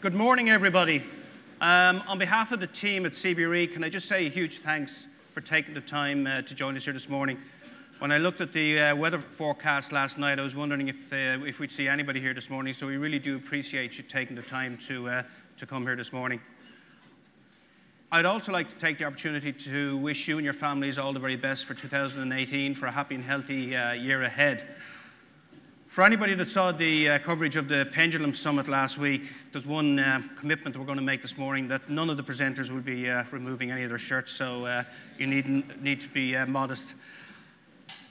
Good morning, everybody. Um, on behalf of the team at CBRE, can I just say a huge thanks for taking the time uh, to join us here this morning. When I looked at the uh, weather forecast last night, I was wondering if, uh, if we'd see anybody here this morning, so we really do appreciate you taking the time to, uh, to come here this morning. I'd also like to take the opportunity to wish you and your families all the very best for 2018, for a happy and healthy uh, year ahead. For anybody that saw the uh, coverage of the Pendulum Summit last week, there's one uh, commitment that we're going to make this morning that none of the presenters will be uh, removing any of their shirts, so uh, you need, need to be uh, modest.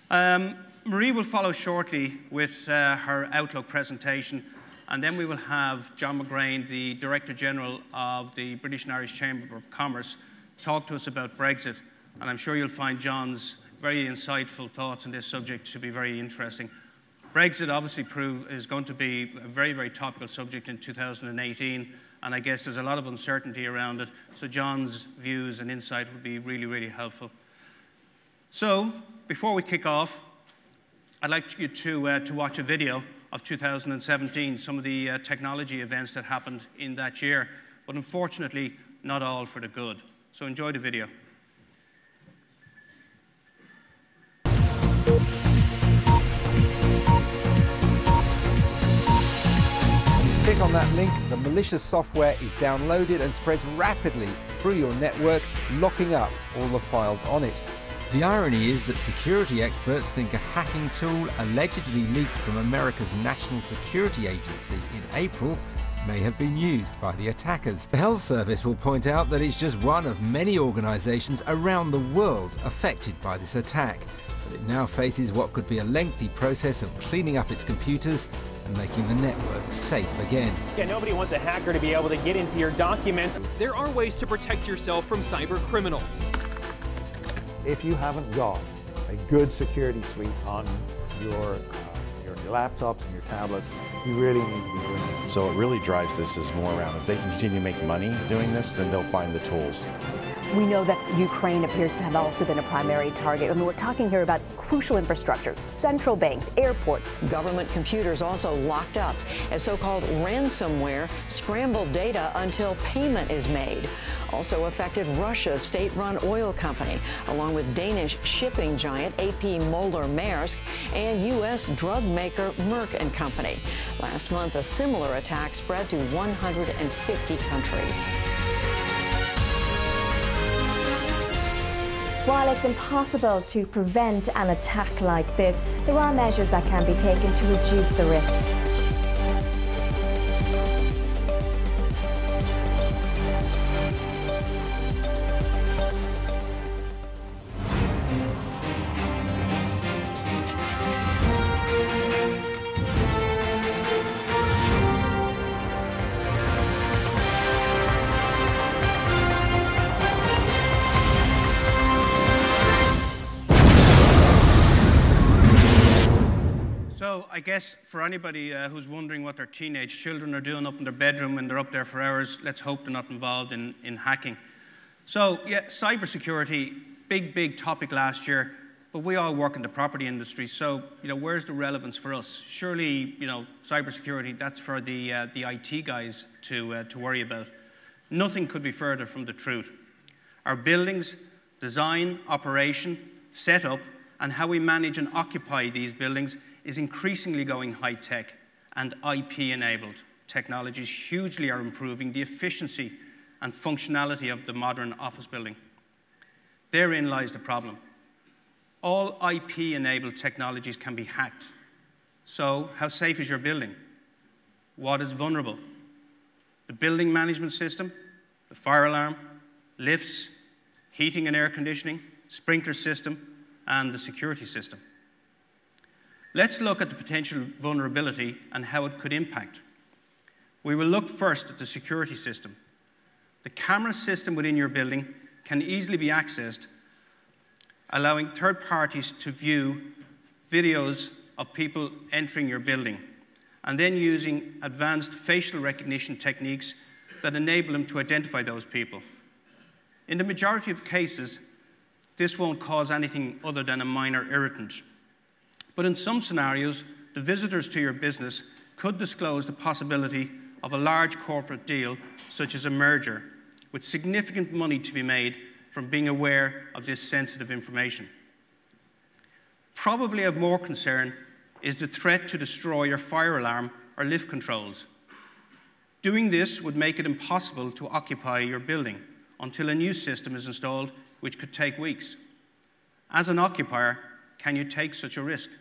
Um, Marie will follow shortly with uh, her Outlook presentation, and then we will have John McGrane, the Director General of the British and Irish Chamber of Commerce, talk to us about Brexit. And I'm sure you'll find John's very insightful thoughts on this subject to be very interesting. Brexit obviously prove, is going to be a very, very topical subject in 2018, and I guess there's a lot of uncertainty around it. So John's views and insight would be really, really helpful. So before we kick off, I'd like you to, uh, to watch a video of 2017, some of the uh, technology events that happened in that year, but unfortunately, not all for the good. So enjoy the video. Click on that link, the malicious software is downloaded and spreads rapidly through your network, locking up all the files on it. The irony is that security experts think a hacking tool allegedly leaked from America's National Security Agency in April may have been used by the attackers. The Health Service will point out that it's just one of many organisations around the world affected by this attack, but it now faces what could be a lengthy process of cleaning up its computers and making the network safe again. Yeah, nobody wants a hacker to be able to get into your documents. There are ways to protect yourself from cyber criminals. If you haven't got a good security suite on your, uh, your laptops and your tablets, you really need to be doing it. So what really drives this is more around if they can continue to make money doing this, then they'll find the tools. We know that Ukraine appears to have also been a primary target. I mean, we're talking here about crucial infrastructure, central banks, airports. Government computers also locked up as so-called ransomware scrambled data until payment is made. Also affected Russia's state-run oil company, along with Danish shipping giant AP Moller Maersk and U.S. drug maker Merck and Company. Last month, a similar attack spread to 150 countries. While it's impossible to prevent an attack like this, there are measures that can be taken to reduce the risk. Guess for anybody uh, who's wondering what their teenage children are doing up in their bedroom when they're up there for hours, let's hope they're not involved in, in hacking. So, yeah, cybersecurity, big, big topic last year, but we all work in the property industry, so, you know, where's the relevance for us? Surely, you know, cybersecurity, that's for the, uh, the IT guys to, uh, to worry about. Nothing could be further from the truth. Our buildings, design, operation, setup, and how we manage and occupy these buildings is increasingly going high tech and IP enabled. Technologies hugely are improving the efficiency and functionality of the modern office building. Therein lies the problem. All IP enabled technologies can be hacked. So, how safe is your building? What is vulnerable? The building management system, the fire alarm, lifts, heating and air conditioning, sprinkler system, and the security system. Let's look at the potential vulnerability and how it could impact. We will look first at the security system. The camera system within your building can easily be accessed, allowing third parties to view videos of people entering your building, and then using advanced facial recognition techniques that enable them to identify those people. In the majority of cases, this won't cause anything other than a minor irritant. But in some scenarios, the visitors to your business could disclose the possibility of a large corporate deal, such as a merger, with significant money to be made from being aware of this sensitive information. Probably of more concern is the threat to destroy your fire alarm or lift controls. Doing this would make it impossible to occupy your building until a new system is installed, which could take weeks. As an occupier, can you take such a risk?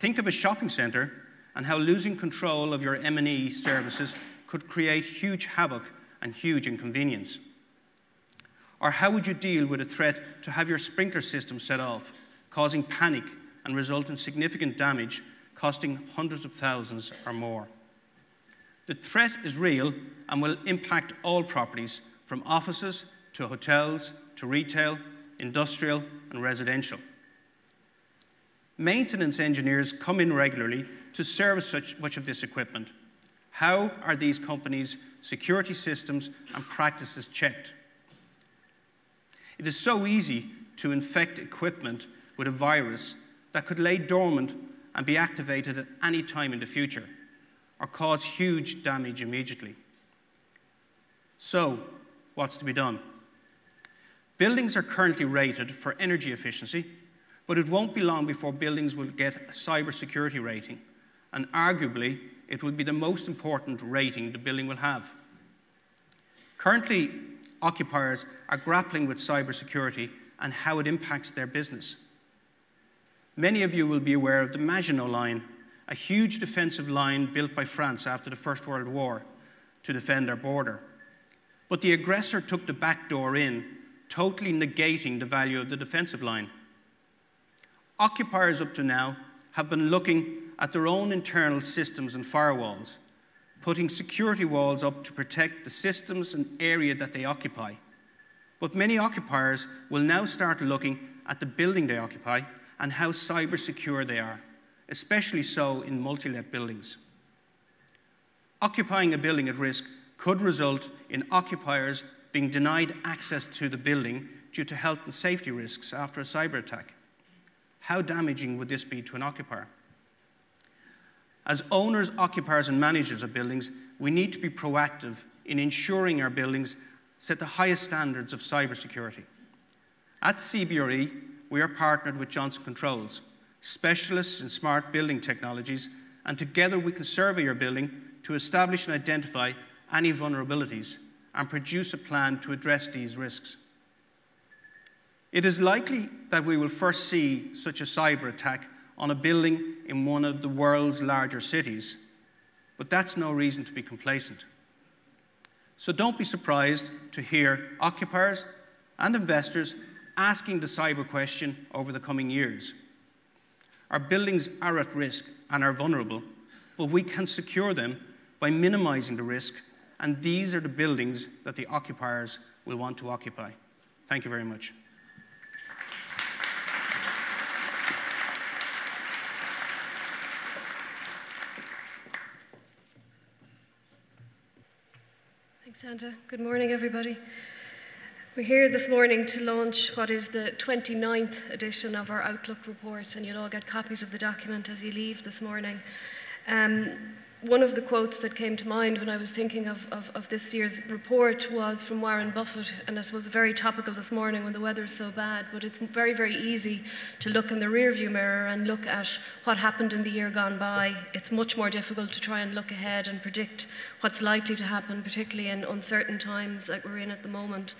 Think of a shopping centre and how losing control of your M&E services could create huge havoc and huge inconvenience. Or how would you deal with a threat to have your sprinkler system set off, causing panic and result in significant damage, costing hundreds of thousands or more? The threat is real and will impact all properties, from offices to hotels to retail, industrial and residential. Maintenance engineers come in regularly to service such much of this equipment. How are these companies' security systems and practices checked? It is so easy to infect equipment with a virus that could lay dormant and be activated at any time in the future or cause huge damage immediately. So, what's to be done? Buildings are currently rated for energy efficiency, but it won't be long before buildings will get a cybersecurity rating, and arguably, it will be the most important rating the building will have. Currently, occupiers are grappling with cybersecurity and how it impacts their business. Many of you will be aware of the Maginot Line, a huge defensive line built by France after the First World War to defend our border. But the aggressor took the back door in, totally negating the value of the defensive line. Occupiers up to now have been looking at their own internal systems and firewalls putting security walls up to protect the systems and area that they occupy. But many occupiers will now start looking at the building they occupy and how cyber secure they are, especially so in multi let buildings. Occupying a building at risk could result in occupiers being denied access to the building due to health and safety risks after a cyber attack. How damaging would this be to an occupier? As owners, occupiers, and managers of buildings, we need to be proactive in ensuring our buildings set the highest standards of cybersecurity. At CBRE, we are partnered with Johnson Controls, specialists in smart building technologies, and together we can survey your building to establish and identify any vulnerabilities and produce a plan to address these risks. It is likely that we will first see such a cyber attack on a building in one of the world's larger cities. But that's no reason to be complacent. So don't be surprised to hear occupiers and investors asking the cyber question over the coming years. Our buildings are at risk and are vulnerable, but we can secure them by minimizing the risk, and these are the buildings that the occupiers will want to occupy. Thank you very much. Santa. Good morning, everybody. We're here this morning to launch what is the 29th edition of our Outlook report, and you'll all get copies of the document as you leave this morning. Um, one of the quotes that came to mind when I was thinking of, of, of, this year's report was from Warren Buffett, and I suppose very topical this morning when the weather is so bad. But it's very, very easy to look in the rearview mirror and look at what happened in the year gone by. It's much more difficult to try and look ahead and predict what's likely to happen, particularly in uncertain times like we're in at the moment.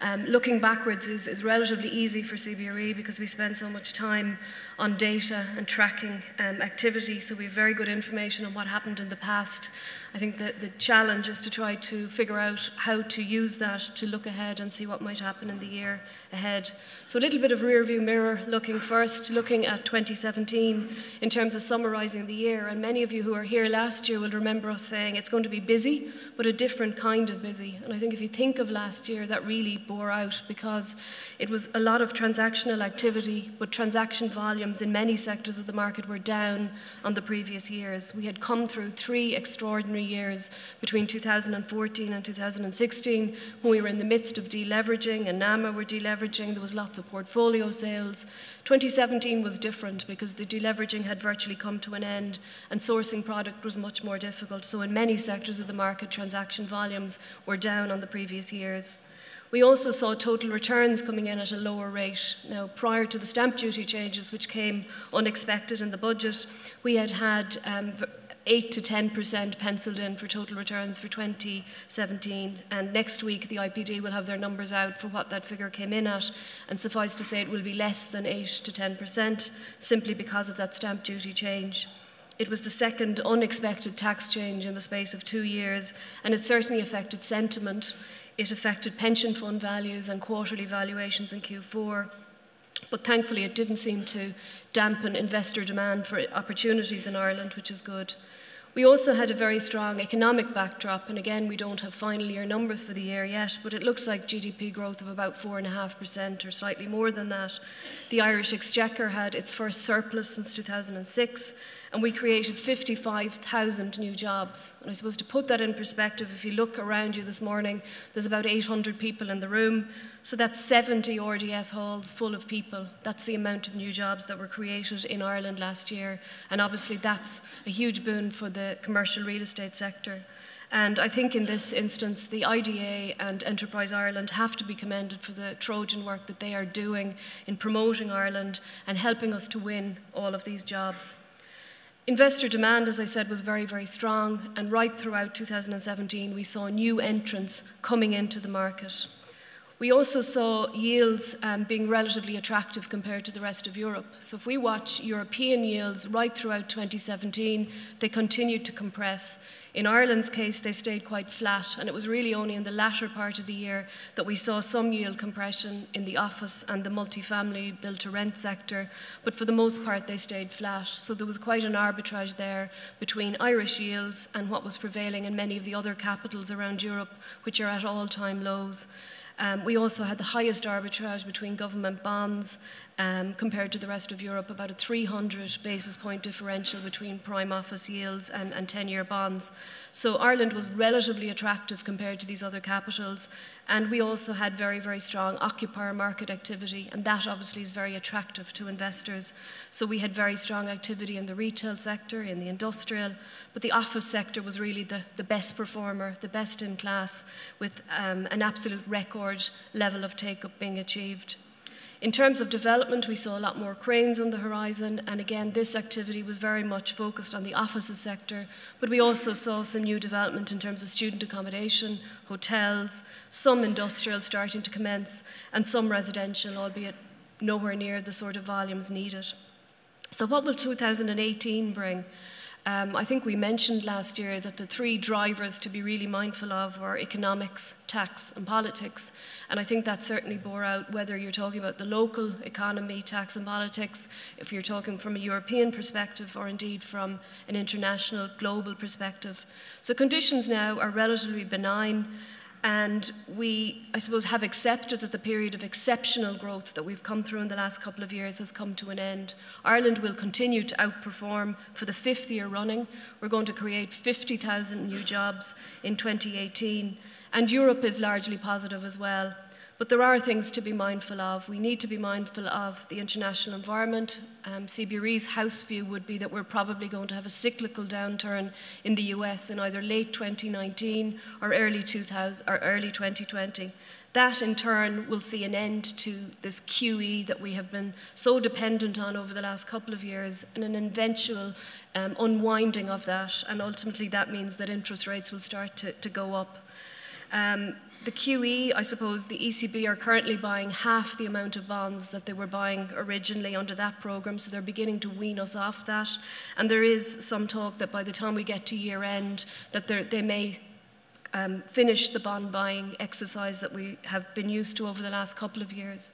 Um, looking backwards is, is relatively easy for CBRE because we spend so much time on data and tracking um, activity, so we have very good information on what happened in the past. I think that the challenge is to try to figure out how to use that to look ahead and see what might happen in the year ahead. So a little bit of rear view mirror looking first, looking at 2017 in terms of summarising the year. And many of you who were here last year will remember us saying it's going to be busy, but a different kind of busy. And I think if you think of last year, that really bore out because it was a lot of transactional activity, but transaction volumes in many sectors of the market were down on the previous years. We had come through three extraordinary years between 2014 and 2016 when we were in the midst of deleveraging and NAMA were deleveraging. There was lots of portfolio sales. 2017 was different because the deleveraging had virtually come to an end and sourcing product was much more difficult. So, in many sectors of the market, transaction volumes were down on the previous years. We also saw total returns coming in at a lower rate. Now, prior to the stamp duty changes, which came unexpected in the budget, we had had um, 8 to 10% penciled in for total returns for 2017. And next week, the IPD will have their numbers out for what that figure came in at. And suffice to say, it will be less than 8 to 10% simply because of that stamp duty change. It was the second unexpected tax change in the space of two years, and it certainly affected sentiment. It affected pension fund values and quarterly valuations in Q4. But thankfully, it didn't seem to dampen investor demand for opportunities in Ireland, which is good. We also had a very strong economic backdrop, and again, we don't have final year numbers for the year yet, but it looks like GDP growth of about 4.5% or slightly more than that. The Irish Exchequer had its first surplus since 2006, and we created 55,000 new jobs. And I suppose to put that in perspective, if you look around you this morning, there's about 800 people in the room. So that's 70 RDS halls full of people. That's the amount of new jobs that were created in Ireland last year. And obviously, that's a huge boon for the commercial real estate sector. And I think in this instance, the IDA and Enterprise Ireland have to be commended for the Trojan work that they are doing in promoting Ireland and helping us to win all of these jobs. Investor demand, as I said, was very, very strong, and right throughout 2017, we saw new entrants coming into the market. We also saw yields um, being relatively attractive compared to the rest of Europe. So, if we watch European yields right throughout 2017, they continued to compress. In Ireland's case, they stayed quite flat, and it was really only in the latter part of the year that we saw some yield compression in the office and the multifamily built to rent sector, but for the most part, they stayed flat. So there was quite an arbitrage there between Irish yields and what was prevailing in many of the other capitals around Europe, which are at all time lows. Um, we also had the highest arbitrage between government bonds um, compared to the rest of Europe, about a 300 basis point differential between prime office yields and, and 10 year bonds. So Ireland was relatively attractive compared to these other capitals. And we also had very, very strong occupier market activity, and that obviously is very attractive to investors. So we had very strong activity in the retail sector, in the industrial, but the office sector was really the, the best performer, the best in class, with um, an absolute record level of take up being achieved. In terms of development, we saw a lot more cranes on the horizon, and again, this activity was very much focused on the offices sector, but we also saw some new development in terms of student accommodation, hotels, some industrial starting to commence, and some residential, albeit nowhere near the sort of volumes needed. So, what will 2018 bring? Um, I think we mentioned last year that the three drivers to be really mindful of were economics, tax, and politics. And I think that certainly bore out whether you're talking about the local economy, tax, and politics, if you're talking from a European perspective, or indeed from an international, global perspective. So conditions now are relatively benign. And we, I suppose, have accepted that the period of exceptional growth that we've come through in the last couple of years has come to an end. Ireland will continue to outperform for the fifth year running. We're going to create 50,000 new jobs in 2018. And Europe is largely positive as well. But there are things to be mindful of. We need to be mindful of the international environment. Um, CBRE's house view would be that we're probably going to have a cyclical downturn in the US in either late 2019 or early 2000 or early 2020. That in turn will see an end to this QE that we have been so dependent on over the last couple of years and an eventual um, unwinding of that. And ultimately, that means that interest rates will start to, to go up. Um, the QE, I suppose the ECB are currently buying half the amount of bonds that they were buying originally under that programme, so they're beginning to wean us off that. And there is some talk that by the time we get to year end, that they may um, finish the bond buying exercise that we have been used to over the last couple of years.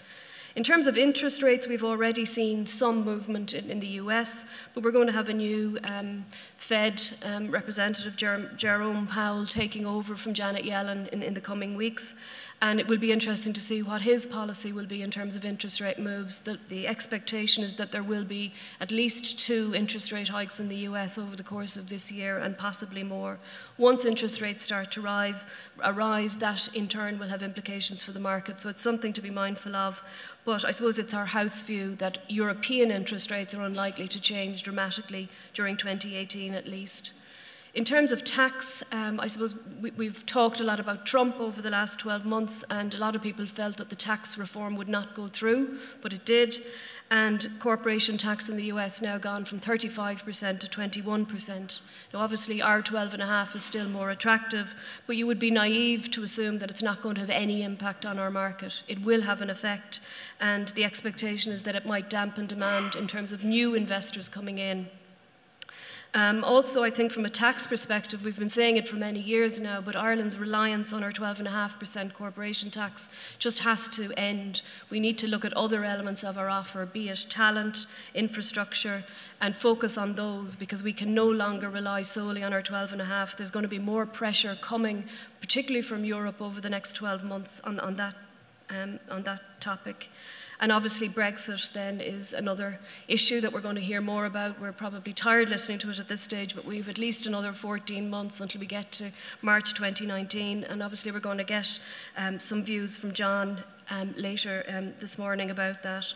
In terms of interest rates, we've already seen some movement in, in the US, but we're going to have a new um, Fed um, representative, Jer Jerome Powell, taking over from Janet Yellen in, in the coming weeks. And it will be interesting to see what his policy will be in terms of interest rate moves. The, the expectation is that there will be at least two interest rate hikes in the US over the course of this year and possibly more. Once interest rates start to rise, arise, that in turn will have implications for the market. So it's something to be mindful of. But I suppose it's our house view that European interest rates are unlikely to change dramatically during 2018 at least. In terms of tax, um, I suppose we, have talked a lot about Trump over the last 12 months, and a lot of people felt that the tax reform would not go through, but it did. And corporation tax in the US now gone from 35% to 21%. Now, obviously, our 12.5 is still more attractive, but you would be naive to assume that it's not going to have any impact on our market. It will have an effect, and the expectation is that it might dampen demand in terms of new investors coming in. Um, also, I think from a tax perspective, we've been saying it for many years now, but Ireland's reliance on our 12.5% corporation tax just has to end. We need to look at other elements of our offer, be it talent, infrastructure, and focus on those because we can no longer rely solely on our 12.5. There's going to be more pressure coming, particularly from Europe over the next 12 months on, on, that, um, on that topic. And obviously, Brexit then is another issue that we're going to hear more about. We're probably tired listening to it at this stage, but we've at least another 14 months until we get to March 2019. And obviously, we're going to get um, some views from John um, later um, this morning about that.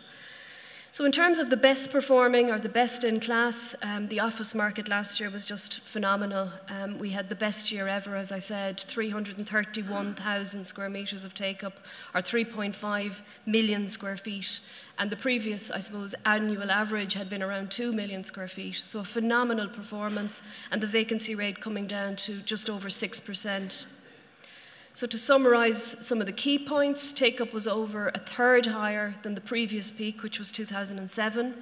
So, in terms of the best performing or the best in class, um, the office market last year was just phenomenal. Um, we had the best year ever, as I said 331,000 square metres of take up, or 3.5 million square feet. And the previous, I suppose, annual average had been around 2 million square feet. So, a phenomenal performance, and the vacancy rate coming down to just over 6%. So to summarise some of the key points, take-up was over a third higher than the previous peak, which was 2007.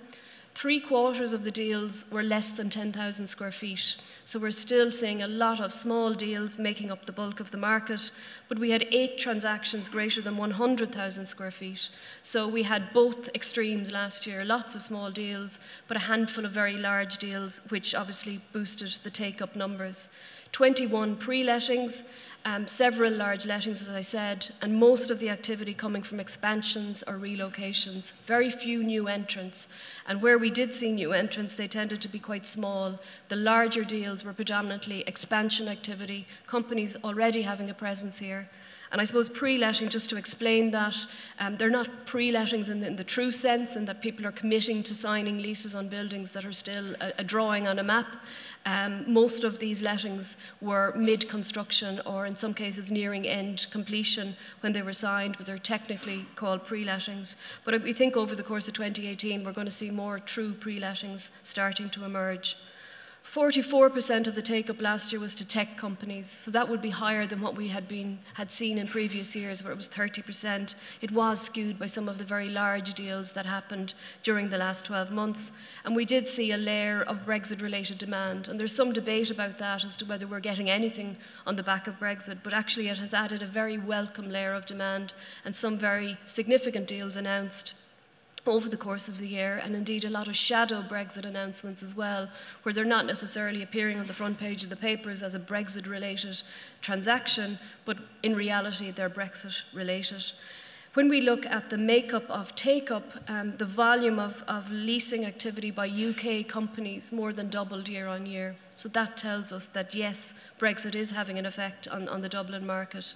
Three quarters of the deals were less than 10,000 square feet. So we're still seeing a lot of small deals making up the bulk of the market, but we had eight transactions greater than 100,000 square feet. So we had both extremes last year, lots of small deals, but a handful of very large deals, which obviously boosted the take-up numbers. 21 pre-lettings um, several large lettings, as I said, and most of the activity coming from expansions or relocations. Very few new entrants. And where we did see new entrants, they tended to be quite small. The larger deals were predominantly expansion activity, companies already having a presence here. And I suppose pre-letting, just to explain that, um, they're not pre-lettings in, in, the true sense and that people are committing to signing leases on buildings that are still a, a drawing on a map. Um, most of these lettings were mid-construction or in some cases nearing end completion when they were signed, but they're technically called pre-lettings. But we think over the course of 2018 we're going to see more true pre-lettings starting to emerge. 44% of the take-up last year was to tech companies, so that would be higher than what we had been had seen in previous years, where it was 30%. It was skewed by some of the very large deals that happened during the last 12 months, and we did see a layer of Brexit-related demand. And there's some debate about that as to whether we're getting anything on the back of Brexit, but actually it has added a very welcome layer of demand and some very significant deals announced over the course of the year, and indeed a lot of shadow Brexit announcements as well, where they're not necessarily appearing on the front page of the papers as a Brexit related transaction, but in reality they're Brexit related. When we look at the makeup of take up, um, the volume of, of leasing activity by UK companies more than doubled year on year. So that tells us that yes, Brexit is having an effect on, on the Dublin market.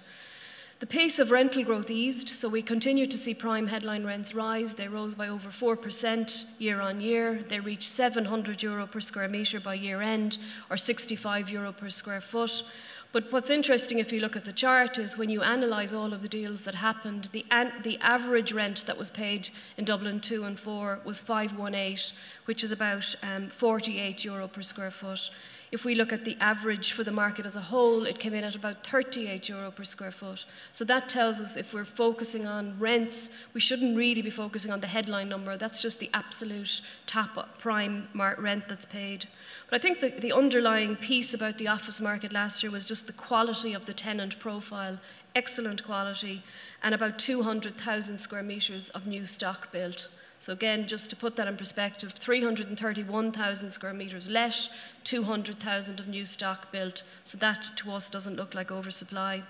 The pace of rental growth eased, so we continue to see prime headline rents rise. They rose by over 4% year on year. They reached 700 euro per square metre by year end, or 65 euro per square foot. But what's interesting if you look at the chart is when you analyse all of the deals that happened, the, the average rent that was paid in Dublin 2 and 4 was 518, which is about um, 48 euro per square foot. If we look at the average for the market as a whole, it came in at about 38 euro per square foot. So that tells us if we're focusing on rents, we shouldn't really be focusing on the headline number. That's just the absolute top prime rent that's paid. But I think the, the underlying piece about the office market last year was just the quality of the tenant profile, excellent quality, and about 200,000 square metres of new stock built. So again, just to put that in perspective, 331,000 square metres let, 200,000 of new stock built. So that to us doesn't look like oversupply.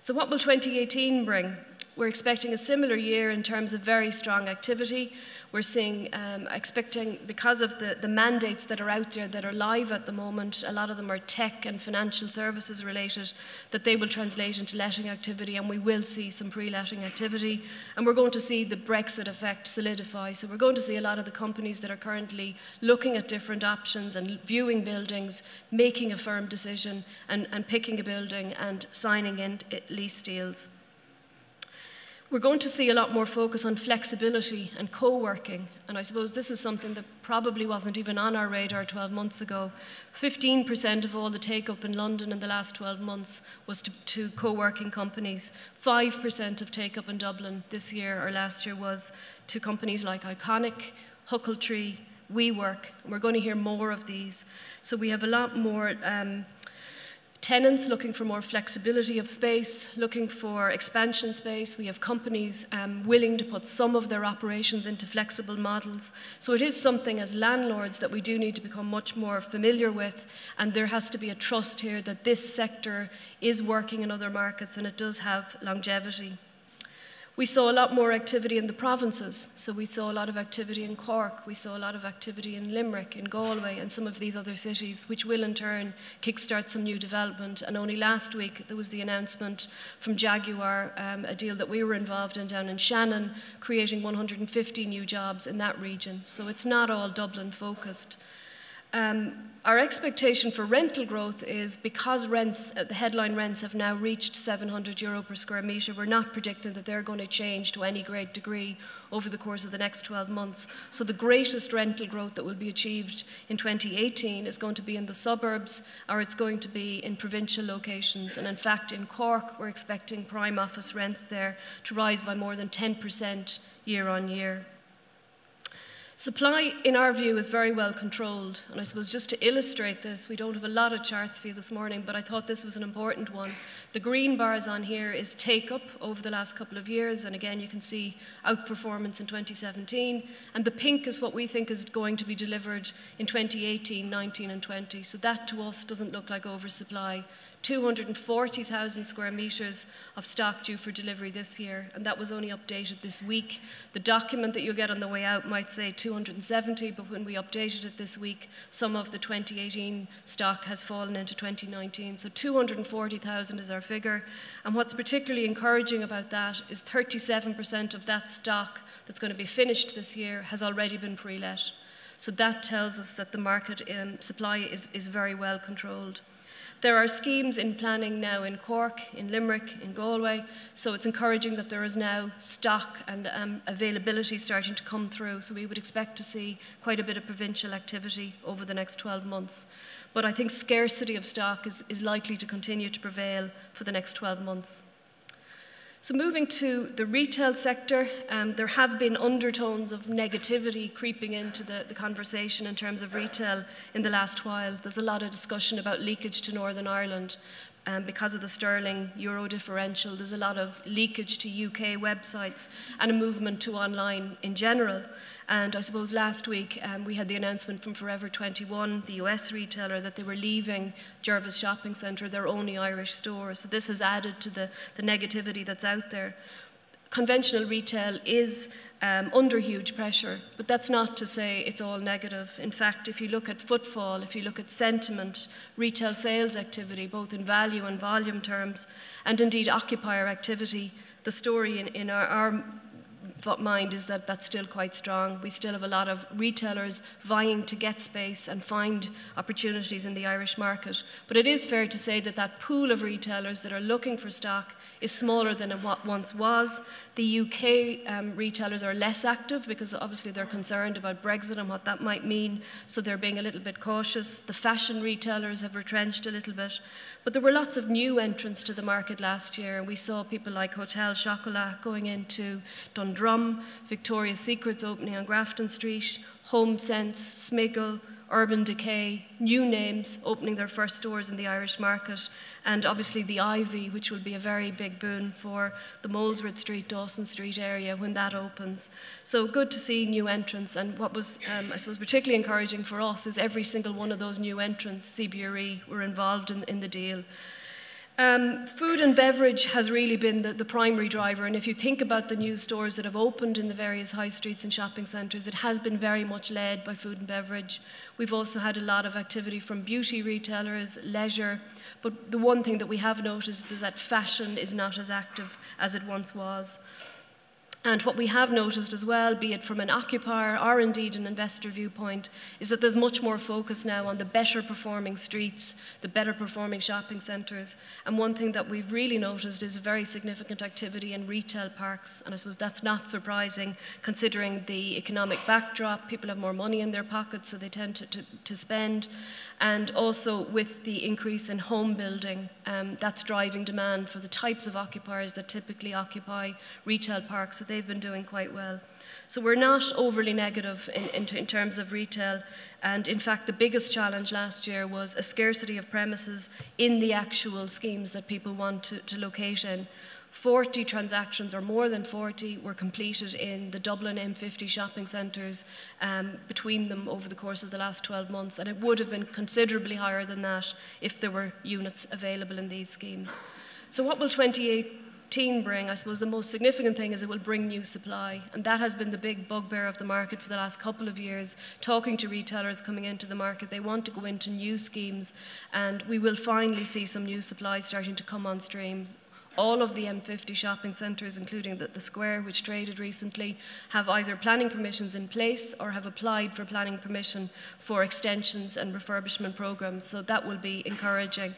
So what will 2018 bring? We're expecting a similar year in terms of very strong activity. We're seeing, um, expecting, because of the, the mandates that are out there that are live at the moment, a lot of them are tech and financial services related, that they will translate into letting activity and we will see some pre letting activity. And we're going to see the Brexit effect solidify. So we're going to see a lot of the companies that are currently looking at different options and viewing buildings, making a firm decision and, and picking a building and signing in lease deals. We're going to see a lot more focus on flexibility and co working, and I suppose this is something that probably wasn't even on our radar 12 months ago. 15% of all the take up in London in the last 12 months was to, to co working companies. 5% of take up in Dublin this year or last year was to companies like Iconic, Huckletree, WeWork, and we're going to hear more of these. So we have a lot more. Um, tenants looking for more flexibility of space, looking for expansion space. We have companies um, willing to put some of their operations into flexible models. So it is something as landlords that we do need to become much more familiar with, and there has to be a trust here that this sector is working in other markets and it does have longevity. We saw a lot more activity in the provinces. So we saw a lot of activity in Cork, we saw a lot of activity in Limerick, in Galway, and some of these other cities, which will in turn kickstart some new development. And only last week there was the announcement from Jaguar, um, a deal that we were involved in down in Shannon, creating 150 new jobs in that region. So it's not all Dublin focused. Um, our expectation for rental growth is because rents, uh, the headline rents have now reached 700 euro per square metre, we're not predicting that they're going to change to any great degree over the course of the next 12 months. So the greatest rental growth that will be achieved in 2018 is going to be in the suburbs or it's going to be in provincial locations. And in fact, in Cork, we're expecting prime office rents there to rise by more than 10% year on year. Supply, in our view, is very well controlled. And I suppose just to illustrate this, we don't have a lot of charts for you this morning, but I thought this was an important one. The green bars on here is take up over the last couple of years. And again, you can see outperformance in 2017. And the pink is what we think is going to be delivered in 2018, 19, and 20. So that to us doesn't look like oversupply. 240,000 square metres of stock due for delivery this year, and that was only updated this week. The document that you'll get on the way out might say 270, but when we updated it this week, some of the 2018 stock has fallen into 2019. So 240,000 is our figure. And what's particularly encouraging about that is 37% of that stock that's going to be finished this year has already been pre let. So that tells us that the market um, supply is, is very well controlled. There are schemes in planning now in Cork, in Limerick, in Galway, so it's encouraging that there is now stock and um, availability starting to come through. So we would expect to see quite a bit of provincial activity over the next 12 months. But I think scarcity of stock is, is likely to continue to prevail for the next 12 months. So, moving to the retail sector, um, there have been undertones of negativity creeping into the, the conversation in terms of retail in the last while. There's a lot of discussion about leakage to Northern Ireland. Um, because of the sterling euro differential, there's a lot of leakage to UK websites and a movement to online in general. And I suppose last week um, we had the announcement from Forever 21, the US retailer, that they were leaving Jervis Shopping Centre, their only Irish store. So this has added to the, the negativity that's out there. Conventional retail is um, under huge pressure, but that's not to say it's all negative. In fact, if you look at footfall, if you look at sentiment, retail sales activity, both in value and volume terms, and indeed occupier activity, the story in, in our, our mind is that that's still quite strong. We still have a lot of retailers vying to get space and find opportunities in the Irish market. But it is fair to say that that pool of retailers that are looking for stock is smaller than it once was. The UK um, retailers are less active because obviously they're concerned about Brexit and what that might mean, so they're being a little bit cautious. The fashion retailers have retrenched a little bit. But there were lots of new entrants to the market last year, and we saw people like Hotel Chocolat going into Dundrum, Victoria's Secrets opening on Grafton Street, Home Sense, Smiggle, Urban Decay, new names opening their first stores in the Irish market, and obviously the Ivy, which will be a very big boon for the Molesworth Street, Dawson Street area when that opens. So good to see new entrants, and what was, um, I suppose, particularly encouraging for us is every single one of those new entrants, CBRE, were involved in, in the deal. Um, food and beverage has really been the, the, primary driver, and if you think about the new stores that have opened in the various high streets and shopping centres, it has been very much led by food and beverage. We've also had a lot of activity from beauty retailers, leisure, but the one thing that we have noticed is that fashion is not as active as it once was. And what we have noticed as well, be it from an occupier or indeed an investor viewpoint, is that there's much more focus now on the better performing streets, the better performing shopping centres. And one thing that we've really noticed is a very significant activity in retail parks. And I suppose that's not surprising considering the economic backdrop. People have more money in their pockets, so they tend to, to, to spend and also with the increase in home building, um, that's driving demand for the types of occupiers that typically occupy retail parks, so they've been doing quite well. So we're not overly negative in, in, in, terms of retail. And in fact, the biggest challenge last year was a scarcity of premises in the actual schemes that people want to, to locate in. 40 transactions, or more than 40, were completed in the Dublin M50 shopping centres um, between them over the course of the last 12 months, and it would have been considerably higher than that if there were units available in these schemes. So, what will 2018 bring? I suppose the most significant thing is it will bring new supply, and that has been the big bugbear of the market for the last couple of years. Talking to retailers coming into the market, they want to go into new schemes, and we will finally see some new supply starting to come on stream all of the M50 shopping centres, including the, the, Square, which traded recently, have either planning permissions in place or have applied for planning permission for extensions and refurbishment programmes. So that will be encouraging.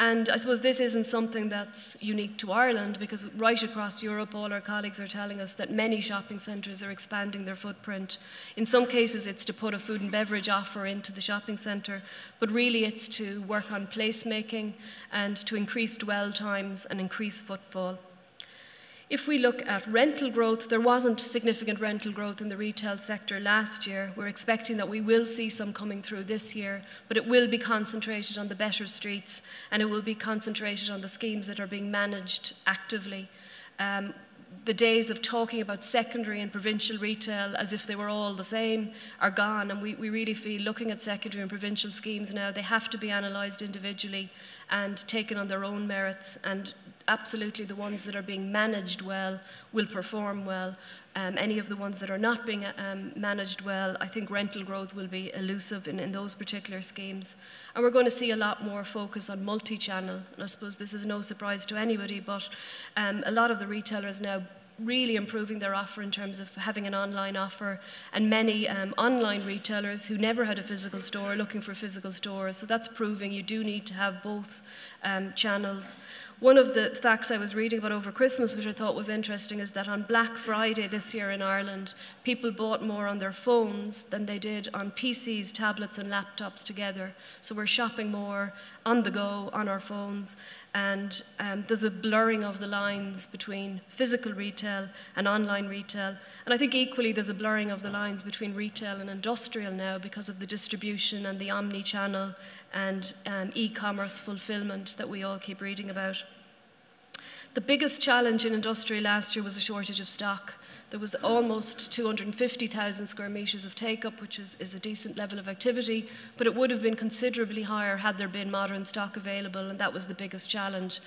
And I suppose this isn't something that's unique to Ireland because right across Europe, all our colleagues are telling us that many shopping centres are expanding their footprint. In some cases, it's to put a food and beverage offer into the shopping centre, but really it's to work on placemaking and to increase dwell times and increase footfall. If we look at rental growth, there wasn't significant rental growth in the retail sector last year. We're expecting that we will see some coming through this year, but it will be concentrated on the better streets and it will be concentrated on the schemes that are being managed actively. Um, the days of talking about secondary and provincial retail as if they were all the same are gone. And we, we really feel looking at secondary and provincial schemes now, they have to be analysed individually and taken on their own merits. And absolutely the ones that are being managed well will perform well. Um, any of the ones that are not being um, managed well, I think rental growth will be elusive in, in those particular schemes. And we're going to see a lot more focus on multi-channel. And I suppose this is no surprise to anybody, but um, a lot of the retailers now really improving their offer in terms of having an online offer and many um, online retailers who never had a physical store looking for physical stores so that's proving you do need to have both um, channels one of the facts I was reading about over Christmas, which I thought was interesting, is that on Black Friday this year in Ireland, people bought more on their phones than they did on PCs, tablets, and laptops together. So we're shopping more on the go on our phones, and um, there's a blurring of the lines between physical retail and online retail. And I think equally there's a blurring of the lines between retail and industrial now because of the distribution and the omni channel and um, e-commerce fulfillment that we all keep reading about. The biggest challenge in industry last year was a shortage of stock. There was almost 250,000 square metres of take-up, which is, is, a decent level of activity, but it would have been considerably higher had there been modern stock available, and that was the biggest challenge.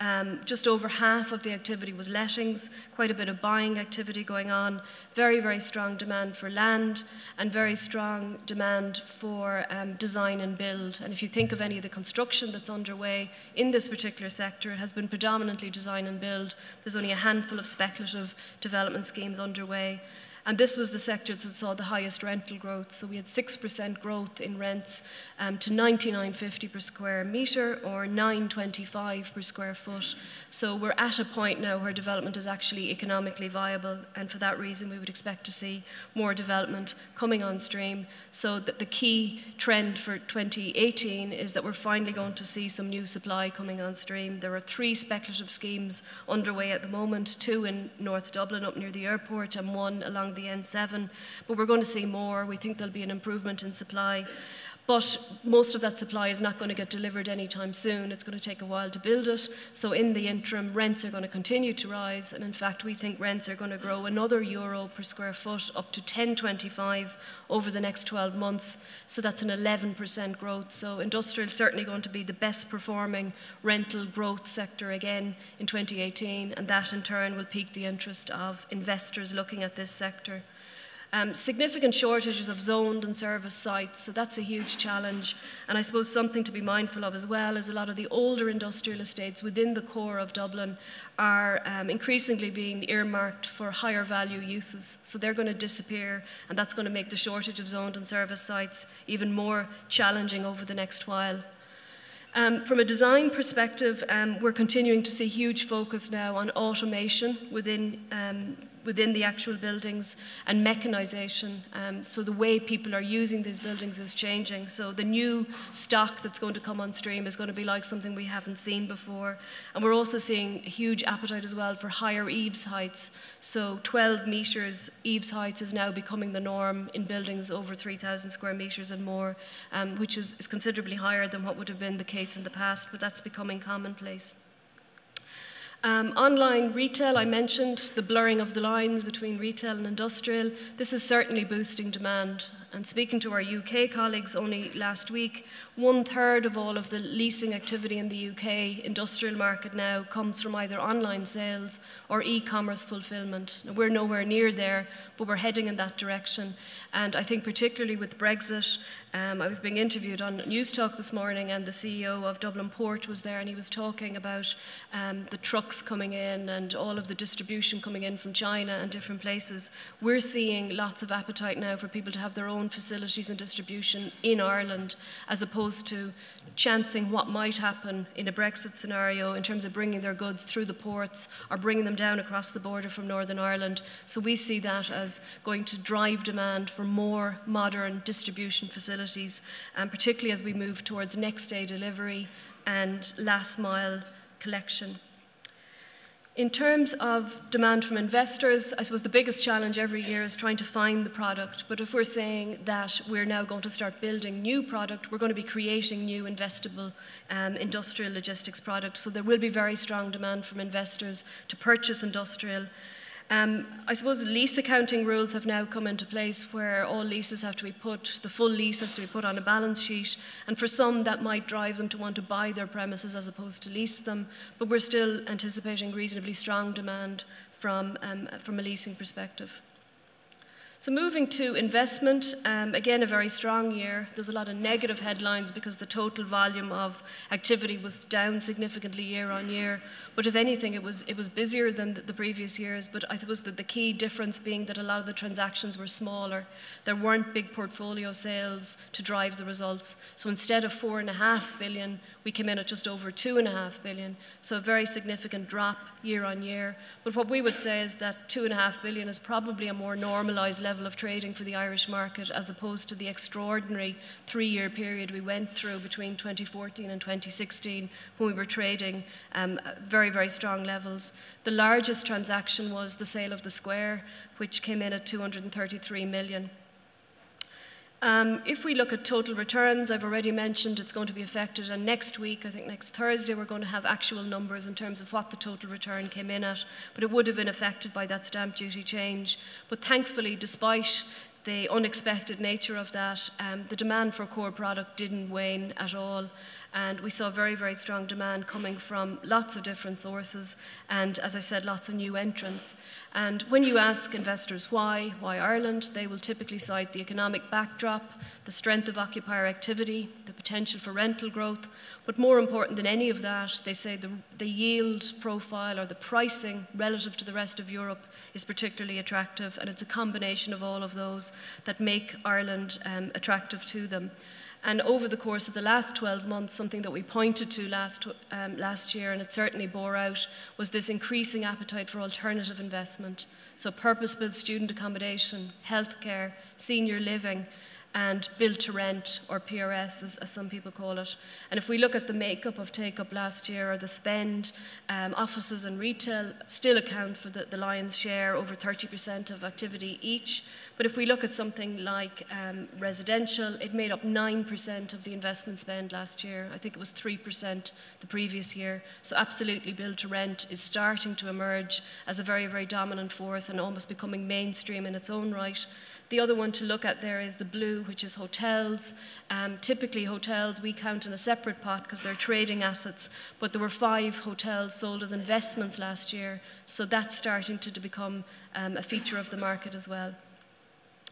Um, just over half of the activity was lettings, quite a bit of buying activity going on, very, very strong demand for land, and very strong demand for um, design and build. And if you think of any of the construction that's underway in this particular sector, it has been predominantly design and build. There's only a handful of speculative development schemes underway. And this was the sector that saw the highest rental growth. So we had 6% growth in rents um, to 99.50 per square metre or 9.25 per square foot. So we're at a point now where development is actually economically viable. And for that reason, we would expect to see more development coming on stream. So that the key trend for 2018 is that we're finally going to see some new supply coming on stream. There are three speculative schemes underway at the moment, two in North Dublin up near the airport and one along the N7, but we're going to see more. We think there'll be an improvement in supply. But most of that supply is not going to get delivered anytime soon. It's going to take a while to build it. So in the interim, rents are going to continue to rise. And in fact, we think rents are going to grow another euro per square foot up to 10.25 over the next 12 months. So that's an 11% growth. So industrial is certainly going to be the best performing rental growth sector again in 2018. And that in turn will pique the interest of investors looking at this sector. Um, significant shortages of zoned and service sites, so that's a huge challenge. And I suppose something to be mindful of as well is a lot of the older industrial estates within the core of Dublin are um, increasingly being earmarked for higher value uses. So they're going to disappear, and that's going to make the shortage of zoned and service sites even more challenging over the next while. Um, from a design perspective, um, we're continuing to see huge focus now on automation within um, within the actual buildings and mechanisation. Um, so the way people are using these buildings is changing. So the new stock that's going to come on stream is going to be like something we haven't seen before. And we're also seeing a huge appetite as well for higher eaves heights. So 12 metres eaves heights is now becoming the norm in buildings over 3,000 square metres and more, um, which is, is considerably higher than what would have been the case in the past, but that's becoming commonplace. Um, online retail, I mentioned the blurring of the lines between retail and industrial. This is certainly boosting demand. And speaking to our UK colleagues only last week, one third of all of the leasing activity in the UK industrial market now comes from either online sales or e commerce fulfillment. Now, we're nowhere near there, but we're heading in that direction. And I think, particularly with Brexit, um, I was being interviewed on News Talk this morning, and the CEO of Dublin Port was there, and he was talking about um, the trucks coming in and all of the distribution coming in from China and different places. We're seeing lots of appetite now for people to have their own facilities and distribution in Ireland, as opposed to chancing what might happen in a Brexit scenario in terms of bringing their goods through the ports or bringing them down across the border from Northern Ireland. So we see that as going to drive demand for more modern distribution facilities, and particularly as we move towards next day delivery and last mile collection. In terms of demand from investors, I suppose the biggest challenge every year is trying to find the product. But if we're saying that we're now going to start building new product, we're going to be creating new investable um, industrial logistics products. So there will be very strong demand from investors to purchase industrial Um, I suppose lease accounting rules have now come into place where all leases have to be put, the full lease has to be put on a balance sheet. And for some, that might drive them to want to buy their premises as opposed to lease them. But we're still anticipating reasonably strong demand from, um, from a leasing perspective. So moving to investment, um, again a very strong year. There's a lot of negative headlines because the total volume of activity was down significantly year on year. But if anything, it was it was busier than the, the previous years. But I suppose that the key difference being that a lot of the transactions were smaller. There weren't big portfolio sales to drive the results. So instead of four and a half billion, we came in at just over two and a half billion. So a very significant drop year on year. But what we would say is that two and a half billion is probably a more normalised level of trading for the Irish market as opposed to the extraordinary three year period we went through between 2014 and 2016 when we were trading um, very, very strong levels. The largest transaction was the sale of the Square, which came in at 233 million. Um, if we look at total returns, I've already mentioned it's going to be affected, and next week, I think next Thursday, we're going to have actual numbers in terms of what the total return came in at, but it would have been affected by that stamp duty change. But thankfully, despite the unexpected nature of that, um, the demand for core product didn't wane at all. And we saw very, very strong demand coming from lots of different sources, and as I said, lots of new entrants. And when you ask investors why, why Ireland, they will typically cite the economic backdrop, the strength of occupier activity, the potential for rental growth. But more important than any of that, they say the, the yield profile or the pricing relative to the rest of Europe is particularly attractive, and it's a combination of all of those that make Ireland um, attractive to them. And over the course of the last 12 months, something that we pointed to last, um, last year, and it certainly bore out, was this increasing appetite for alternative investment. So, purpose built student accommodation, healthcare, senior living, and build to rent, or PRS as, as, some people call it. And if we look at the makeup of take up last year or the spend, um, offices and retail still account for the, the lion's share, over 30% of activity each. But if we look at something like um, residential, it made up 9% of the investment spend last year. I think it was 3% the previous year. So, absolutely, build to rent is starting to emerge as a very, very dominant force and almost becoming mainstream in its own right. The other one to look at there is the blue, which is hotels. Um, typically, hotels we count in a separate pot because they're trading assets, but there were five hotels sold as investments last year, so that's starting to, to become um, a feature of the market as well.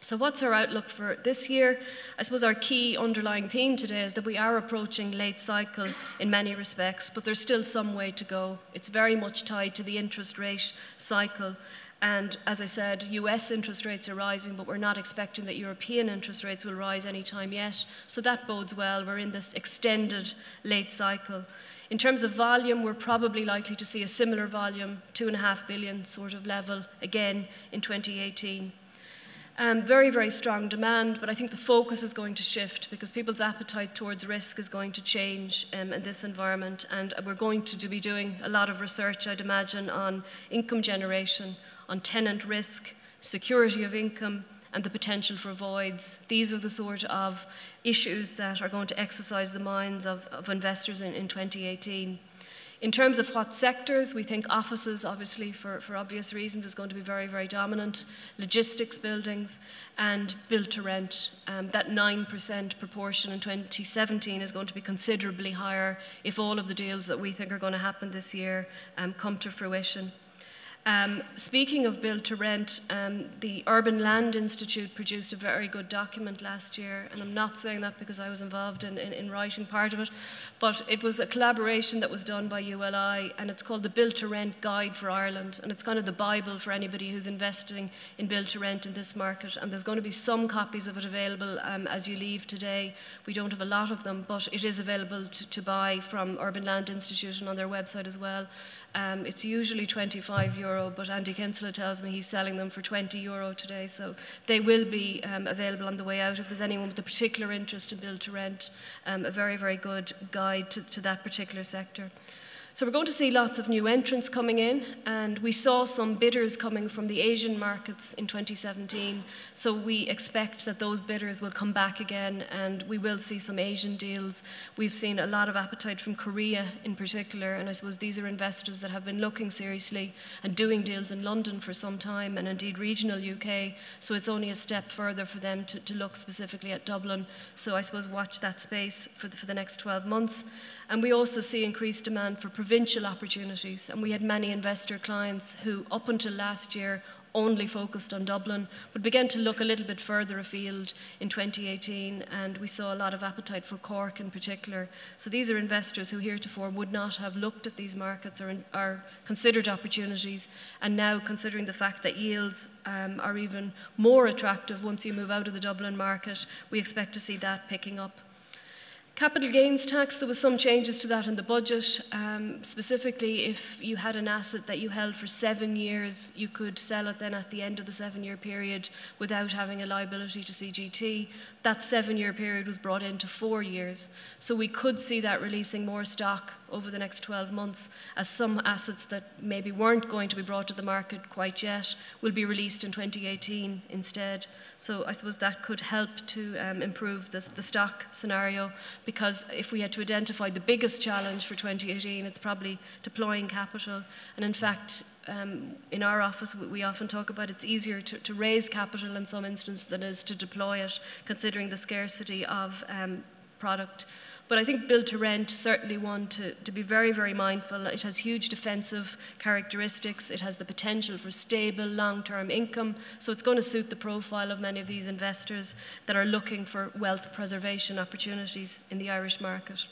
So, what's our outlook for this year? I suppose our key underlying theme today is that we are approaching late cycle in many respects, but there's still some way to go. It's very much tied to the interest rate cycle. And as I said, US interest rates are rising, but we're not expecting that European interest rates will rise anytime yet. So that bodes well. We're in this extended late cycle. In terms of volume, we're probably likely to see a similar volume, two and a half billion sort of level, again in 2018. Um, very, very strong demand, but I think the focus is going to shift because people's appetite towards risk is going to change um, in this environment. And we're going to be doing a lot of research, I'd imagine, on income generation, on tenant risk, security of income, and the potential for voids. These are the sort of issues that are going to exercise the minds of, of investors in, in 2018. In terms of what sectors, we think offices, obviously, for, for obvious reasons, is going to be very, very dominant. Logistics buildings and build to rent. Um, that 9% proportion in 2017 is going to be considerably higher if all of the deals that we think are going to happen this year um, come to fruition. Um, speaking of build to rent, um, the Urban Land Institute produced a very good document last year, and I'm not saying that because I was involved in, in, in, writing part of it, but it was a collaboration that was done by ULI, and it's called the Build to Rent Guide for Ireland, and it's kind of the Bible for anybody who's investing in build to rent in this market. And there's going to be some copies of it available um, as you leave today. We don't have a lot of them, but it is available to, to buy from Urban Land Institute and on their website as well. Um, it's usually 25 euro, but Andy Kinsella tells me he's selling them for 20 euro today. So they will be um, available on the way out if there's anyone with a particular interest in build to rent. Um, a very, very good guide to, to that particular sector. So we're going to see lots of new entrants coming in, and we saw some bidders coming from the Asian markets in 2017. So we expect that those bidders will come back again, and we will see some Asian deals. We've seen a lot of appetite from Korea in particular, and I suppose these are investors that have been looking seriously and doing deals in London for some time, and indeed regional UK. So it's only a step further for them to, to look specifically at Dublin. So I suppose watch that space for the, for the next 12 months. And we also see increased demand for provincial opportunities. And we had many investor clients who, up until last year, only focused on Dublin, but began to look a little bit further afield in 2018, and we saw a lot of appetite for Cork in particular. So these are investors who heretofore would not have looked at these markets or, considered opportunities, and now considering the fact that yields um, are even more attractive once you move out of the Dublin market, we expect to see that picking up. Capital gains tax, there was some changes to that in the budget. Um, specifically, if you had an asset that you held for seven years, you could sell it then at the end of the seven year period without having a liability to CGT. That seven year period was brought into four years. So we could see that releasing more stock over the next 12 months, as some assets that maybe weren't going to be brought to the market quite yet will be released in 2018 instead. So I suppose that could help to um, improve the, stock scenario because if we had to identify the biggest challenge for 2018, it's probably deploying capital. And in fact, um, in our office, we often talk about it's easier to, to, raise capital in some instances than it is to deploy it, considering the scarcity of um, product. But I think build to rent, certainly one to, to be very, very mindful. It has huge defensive characteristics. It has the potential for stable, long term income. So it's going to suit the profile of many of these investors that are looking for wealth preservation opportunities in the Irish market.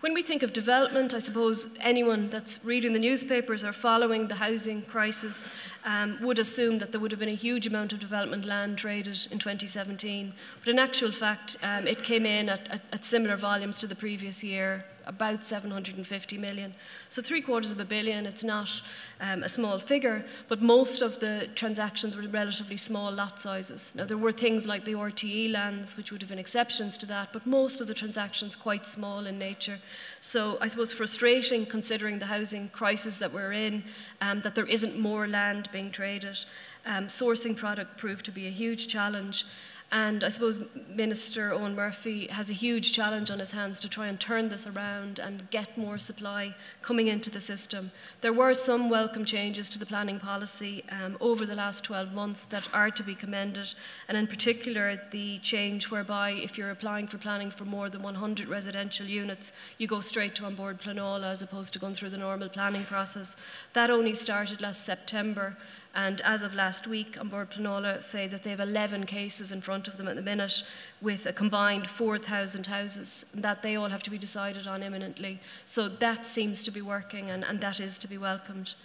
When we think of development, I suppose anyone that's reading the newspapers or following the housing crisis um, would assume that there would have been a huge amount of development land traded in 2017. But in actual fact, um, it came in at, at, at similar volumes to the previous year, about 750 million. So three quarters of a billion, it's not um, a small figure, but most of the transactions were relatively small lot sizes. Now there were things like the RTE lands, which would have been exceptions to that, but most of the transactions quite small in nature. So I suppose frustrating considering the housing crisis that we're in, um, that there isn't more land being traded. Um, sourcing product proved to be a huge challenge. And I suppose Minister Eoghan Murphy has a huge challenge on his hands to try and turn this around and get more supply coming into the system. There were some welcome changes to the planning policy um, over the last 12 months that are to be commended, and in particular, the change whereby if you're applying for planning for more than 100 residential units, you go straight to An Bord Pleanála as opposed to going through the normal planning process. That only started last September. And as of last week, on board Planola say that they have 11 cases in front of them at the minute with a combined 4,000 houses that they all have to be decided on imminently. So that seems to be working and, and that is to be welcomed.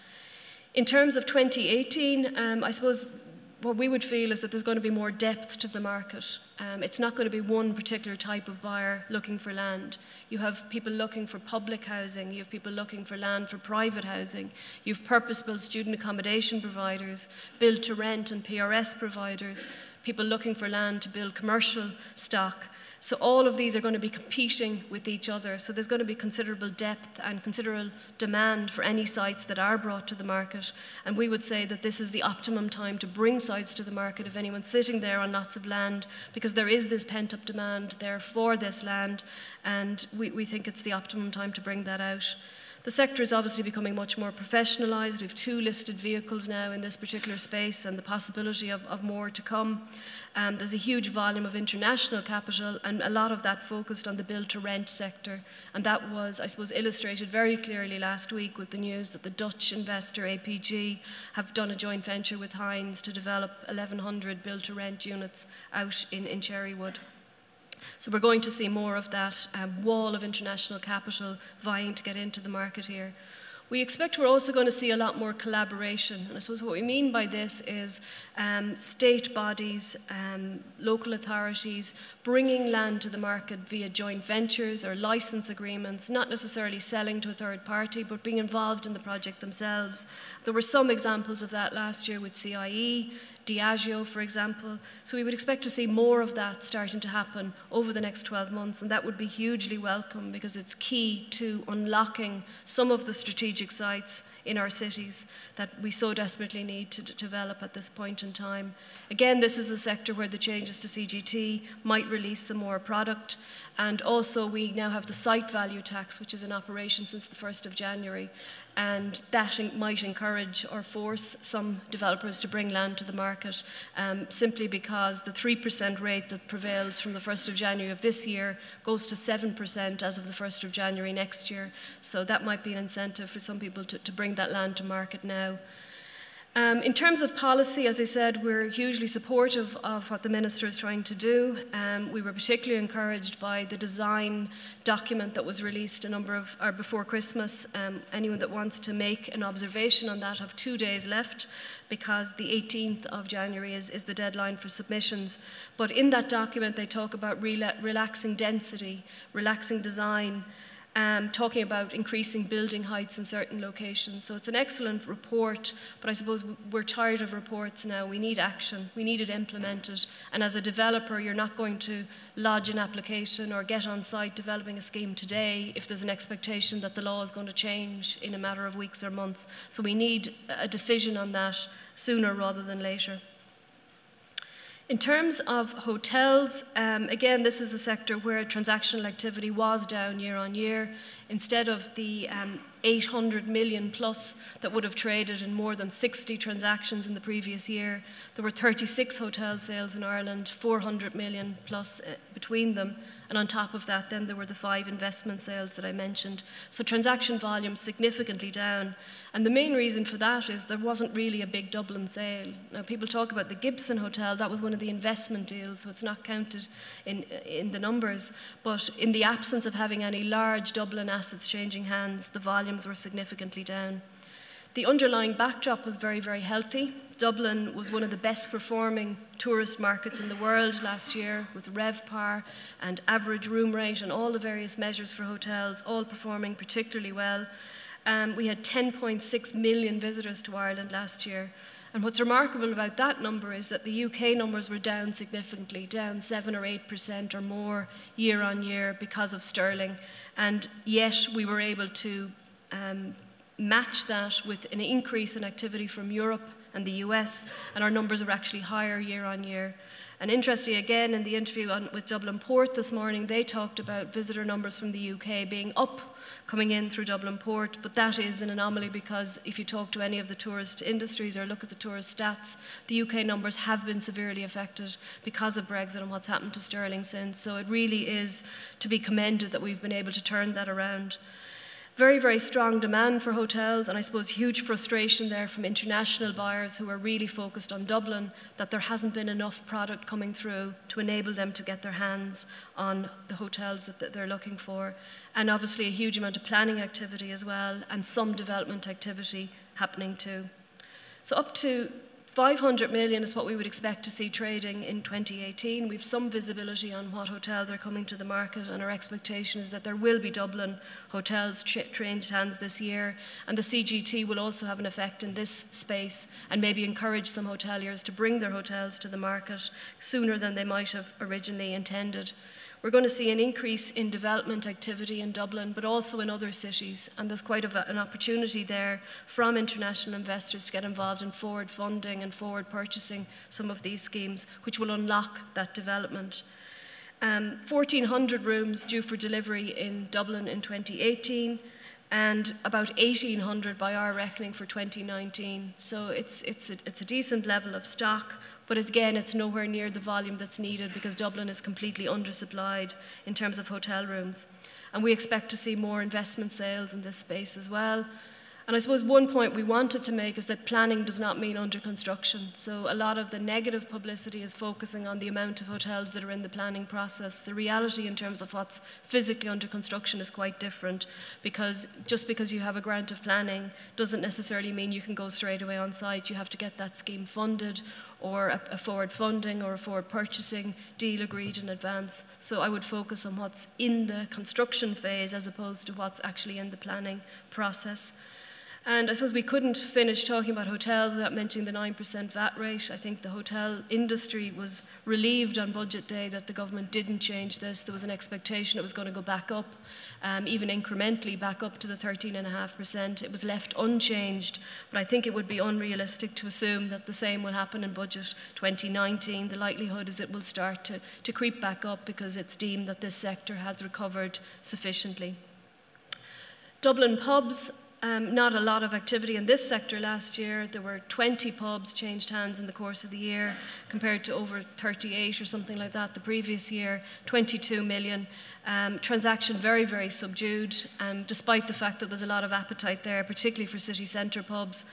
In terms of 2018, um, I suppose what we would feel is that there's going to be more depth to the market. Um, it's not going to be one particular type of buyer looking for land. You have people looking for public housing, you have people looking for land for private housing, you have purpose-built student accommodation providers, build to rent and PRS providers, people looking for land to build commercial stock, so all of these are going to be competing with each other. So there's going to be considerable depth and considerable demand for any sites that are brought to the market. And we would say that this is the optimum time to bring sites to the market if anyone's sitting there on lots of land, because there is this pent up demand there for this land. And we, we think it's the optimum time to bring that out. The sector is obviously becoming much more professionalised. We have two listed vehicles now in this particular space and the possibility of, of more to come. Um, there's a huge volume of international capital and a lot of that focused on the build to rent sector. And that was, I suppose, illustrated very clearly last week with the news that the Dutch investor APG have done a joint venture with Hines to develop 1,100 build to rent units out in, in Cherrywood. So we're going to see more of that um, wall of international capital vying to get into the market here. We expect we're also going to see a lot more collaboration. And I suppose what we mean by this is um, state bodies, um, local authorities bringing land to the market via joint ventures or license agreements, not necessarily selling to a third party, but being involved in the project themselves. There were some examples of that last year with CIE, Diageo, for example. So we would expect to see more of that starting to happen over the next 12 months, and that would be hugely welcome because it's key to unlocking some of the strategic sites in our cities that we so desperately need to develop at this point in time. Again, this is a sector where the changes to CGT might release some more product, and also we now have the site value tax, which is in operation since the 1st of January, and that might encourage or force some developers to bring land to the market um, simply because the 3% rate that prevails from the 1st of January of this year goes to 7% as of the 1st of January next year. So that might be an incentive for some people to, to bring that land to market now. Um, in terms of policy, as I said, we're hugely supportive of what the Minister is trying to do. Um, we were particularly encouraged by the design document that was released a number of, or before Christmas. Um, anyone that wants to make an observation on that have two days left because the 18th of January is, is the deadline for submissions. But in that document, they talk about rela relaxing density, relaxing design, um, talking about increasing building heights in certain locations. So it's an excellent report, but I suppose we're tired of reports now. We need action, we need it implemented. And as a developer, you're not going to lodge an application or get on site developing a scheme today if there's an expectation that the law is going to change in a matter of weeks or months. So we need a decision on that sooner rather than later. In terms of hotels, um, again, this is a sector where transactional activity was down year on year. Instead of the um, 800 million plus that would have traded in more than 60 transactions in the previous year, there were 36 hotel sales in Ireland, 400 million plus uh, between them. And on top of that, then there were the five investment sales that I mentioned. So transaction volume significantly down. And the main reason for that is there wasn't really a big Dublin sale. Now, people talk about the Gibson Hotel, that was one of the investment deals, so it's not counted in, in the numbers. But in the absence of having any large Dublin assets changing hands, the volumes were significantly down. The underlying backdrop was very, very healthy. Dublin was one of the best performing tourist markets in the world last year, with RevPAR and average room rate and all the various measures for hotels, all performing particularly well. Um, we had 10.6 million visitors to Ireland last year. And what's remarkable about that number is that the UK numbers were down significantly, down 7 or 8% or more year on year because of sterling. And yet we were able to um, match that with an increase in activity from Europe and the US, and our numbers are actually higher year on year. And interestingly, again, in the interview on, with Dublin Port this morning, they talked about visitor numbers from the UK being up coming in through Dublin Port, but that is an anomaly because if you talk to any of the tourist industries or look at the tourist stats, the UK numbers have been severely affected because of Brexit and what's happened to sterling since. So it really is to be commended that we've been able to turn that around. Very, very strong demand for hotels, and I suppose huge frustration there from international buyers who are really focused on Dublin that there hasn't been enough product coming through to enable them to get their hands on the hotels that they're looking for. And obviously, a huge amount of planning activity as well, and some development activity happening too. So, up to 500 million is what we would expect to see trading in 2018. We've some visibility on what hotels are coming to the market, and our expectation is that there will be Dublin hotels tra- trained hands this year, and the CGT will also have an effect in this space and maybe encourage some hoteliers to bring their hotels to the market sooner than they might have originally intended. We're going to see an increase in development activity in Dublin, but also in other cities. And there's quite a, an opportunity there from international investors to get involved in forward funding and forward purchasing some of these schemes, which will unlock that development. Um, 1,400 rooms due for delivery in Dublin in 2018 and about 1,800 by our reckoning for 2019. So it's, it's, a, it's a decent level of stock. But again, it's nowhere near the volume that's needed because Dublin is completely undersupplied in terms of hotel rooms. And we expect to see more investment sales in this space as well. And I suppose one point we wanted to make is that planning does not mean under construction. So a lot of the negative publicity is focusing on the amount of hotels that are in the planning process. The reality in terms of what's physically under construction is quite different because just because you have a grant of planning doesn't necessarily mean you can go straight away on site. You have to get that scheme funded or a, a forward funding or a forward purchasing deal agreed in advance. So I would focus on what's in the construction phase as opposed to what's actually in the planning process. And I suppose we couldn't finish talking about hotels without mentioning the 9% VAT rate. I think the hotel industry was relieved on budget day that the government didn't change this. There was an expectation it was going to go back up, um, even incrementally back up to the 13.5%. It was left unchanged, but I think it would be unrealistic to assume that the same will happen in budget 2019. The likelihood is it will start to, to creep back up because it's deemed that this sector has recovered sufficiently. Dublin pubs um, not a lot of activity in this sector last year. There were 20 pubs changed hands in the course of the year, compared to over 38 or something like that the previous year, 22 million. Um, transaction very, very subdued, um, despite the fact that there's a lot of appetite there, particularly for city centre pubs.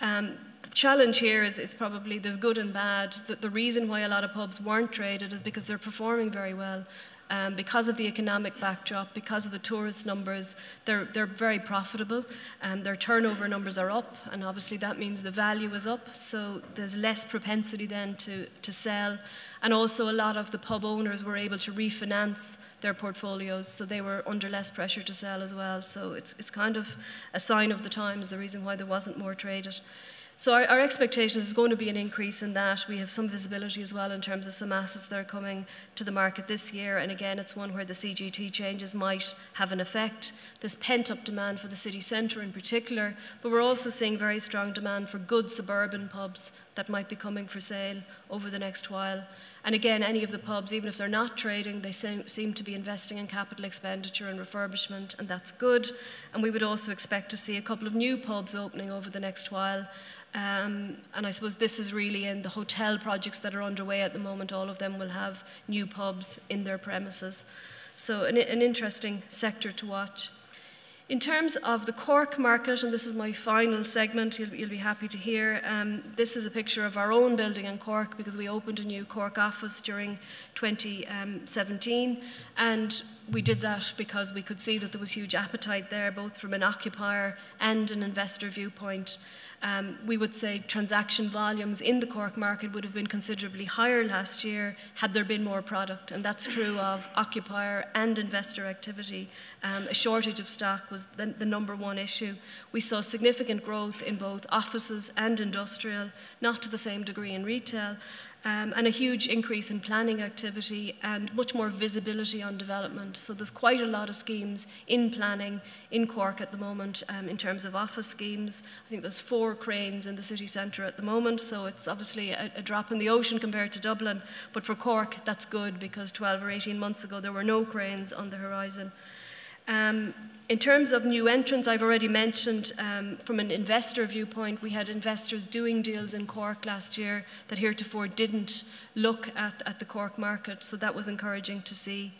Um, the challenge here is, is, probably there's good and bad. That the reason why a lot of pubs weren't traded is because they're performing very well. Um, because of the economic backdrop, because of the tourist numbers, they're, they're very profitable. Um, their turnover numbers are up, and obviously that means the value is up, so there's less propensity then to, to sell. And also, a lot of the pub owners were able to refinance their portfolios, so they were under less pressure to sell as well. So it's, it's kind of a sign of the times, the reason why there wasn't more traded. So our, our expectation is going to be an increase in that. We have some visibility as well in terms of some assets that are coming to the market this year. And again, it's one where the CGT changes might have an effect. There's pent-up demand for the city centre in particular, but we're also seeing very strong demand for good suburban pubs that might be coming for sale over the next while. And again, any of the pubs, even if they're not trading, they seem, seem, to be investing in capital expenditure and refurbishment, and that's good. And we would also expect to see a couple of new pubs opening over the next while. Um, and I suppose this is really in the hotel projects that are underway at the moment. All of them will have new pubs in their premises. So, an, an interesting sector to watch. In terms of the Cork market, and this is my final segment, you'll, you'll be happy to hear, um, this is a picture of our own building in Cork because we opened a new Cork office during 2017. And we did that because we could see that there was huge appetite there, both from an occupier and an investor viewpoint. Um, we would say transaction volumes in the Cork market would have been considerably higher last year had there been more product, and that's true of occupier and investor activity. Um, a shortage of stock was the, the number one issue. We saw significant growth in both offices and industrial, not to the same degree in retail um, and a huge increase in planning activity and much more visibility on development. So there's quite a lot of schemes in planning in Cork at the moment um, in terms of office schemes. I think there's four cranes in the city centre at the moment, so it's obviously a, a drop in the ocean compared to Dublin. But for Cork, that's good because 12 or 18 months ago there were no cranes on the horizon. Um, in terms of new entrants, I've already mentioned um, from an investor viewpoint, we had investors doing deals in Cork last year that heretofore didn't look at, at the Cork market, so that was encouraging to see.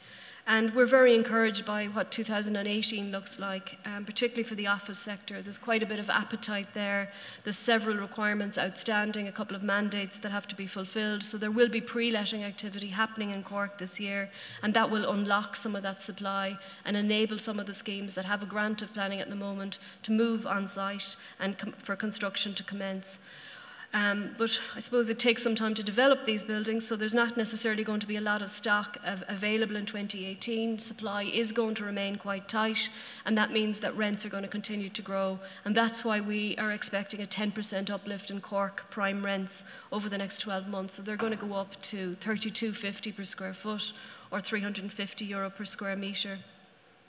And we're very encouraged by what 2018 looks like, um, particularly for the office sector. There's quite a bit of appetite there. There's several requirements outstanding, a couple of mandates that have to be fulfilled. So there will be pre-letting activity happening in Cork this year, and that will unlock some of that supply and enable some of the schemes that have a grant of planning at the moment to move on site and for construction to commence. Um, but I suppose it takes some time to develop these buildings, so there's not necessarily going to be a lot of stock av available in 2018. Supply is going to remain quite tight, and that means that rents are going to continue to grow. And that's why we are expecting a 10% uplift in Cork prime rents over the next 12 months. So they're going to go up to 32.50 per square foot or 350 euro per square metre.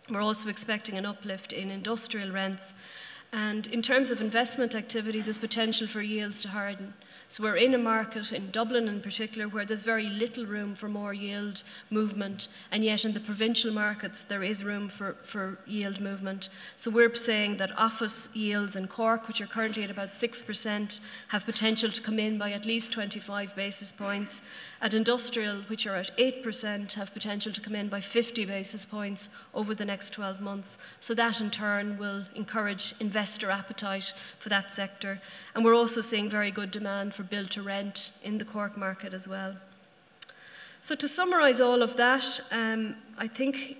We're also expecting an uplift in industrial rents and in terms of investment activity, there's potential for yields to harden. So we're in a market, in Dublin in particular, where there's very little room for more yield movement, and yet in the provincial markets there is room for, for yield movement. So we're saying that office yields in Cork, which are currently at about 6%, have potential to come in by at least 25 basis points. At industrial, which are at 8%, have potential to come in by 50 basis points over the next 12 months. So that in turn will encourage investor appetite for that sector. And we're also seeing very good demand for build to rent in the Cork market as well. So, to summarise all of that, um, I think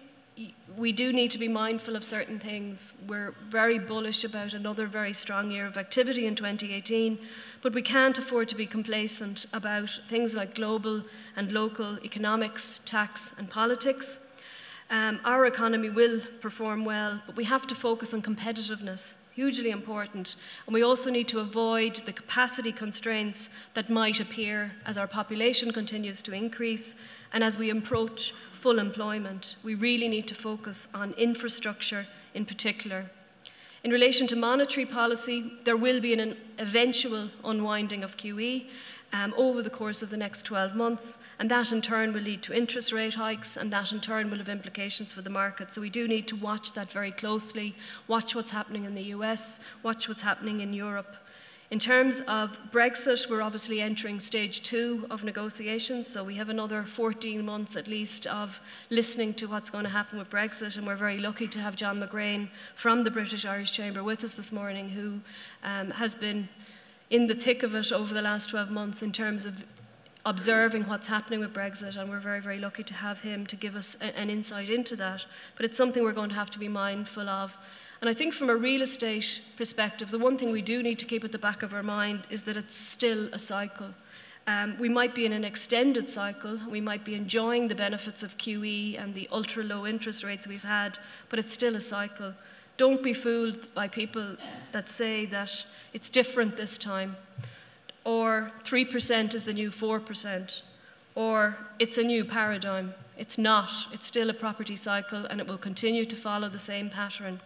we do need to be mindful of certain things. We're very bullish about another very strong year of activity in 2018, but we can't afford to be complacent about things like global and local economics, tax, and politics. Um, our economy will perform well, but we have to focus on competitiveness hugely important. And we also need to avoid the capacity constraints that might appear as our population continues to increase and as we approach full employment. We really need to focus on infrastructure in particular. In relation to monetary policy, there will be an eventual unwinding of QE, um, over the course of the next 12 months, and that in turn will lead to interest rate hikes, and that in turn will have implications for the market. So we do need to watch that very closely, watch what's happening in the US, watch what's happening in Europe. In terms of Brexit, we're obviously entering stage two of negotiations, so we have another 14 months at least of listening to what's going to happen with Brexit, and we're very lucky to have John McGrane from the British Irish Chamber with us this morning, who um, has been in the thick of it over the last 12 months in terms of observing what's happening with Brexit, and we're very, very lucky to have him to give us a, an insight into that. But it's something we're going to have to be mindful of. And I think from a real estate perspective, the one thing we do need to keep at the back of our mind is that it's still a cycle. Um, we might be in an extended cycle, we might be enjoying the benefits of QE and the ultra low interest rates we've had, but it's still a cycle. Don't be fooled by people that say that it's different this time, or 3% is the new 4%, or it's a new paradigm. It's not. It's still a property cycle and it will continue to follow the same pattern.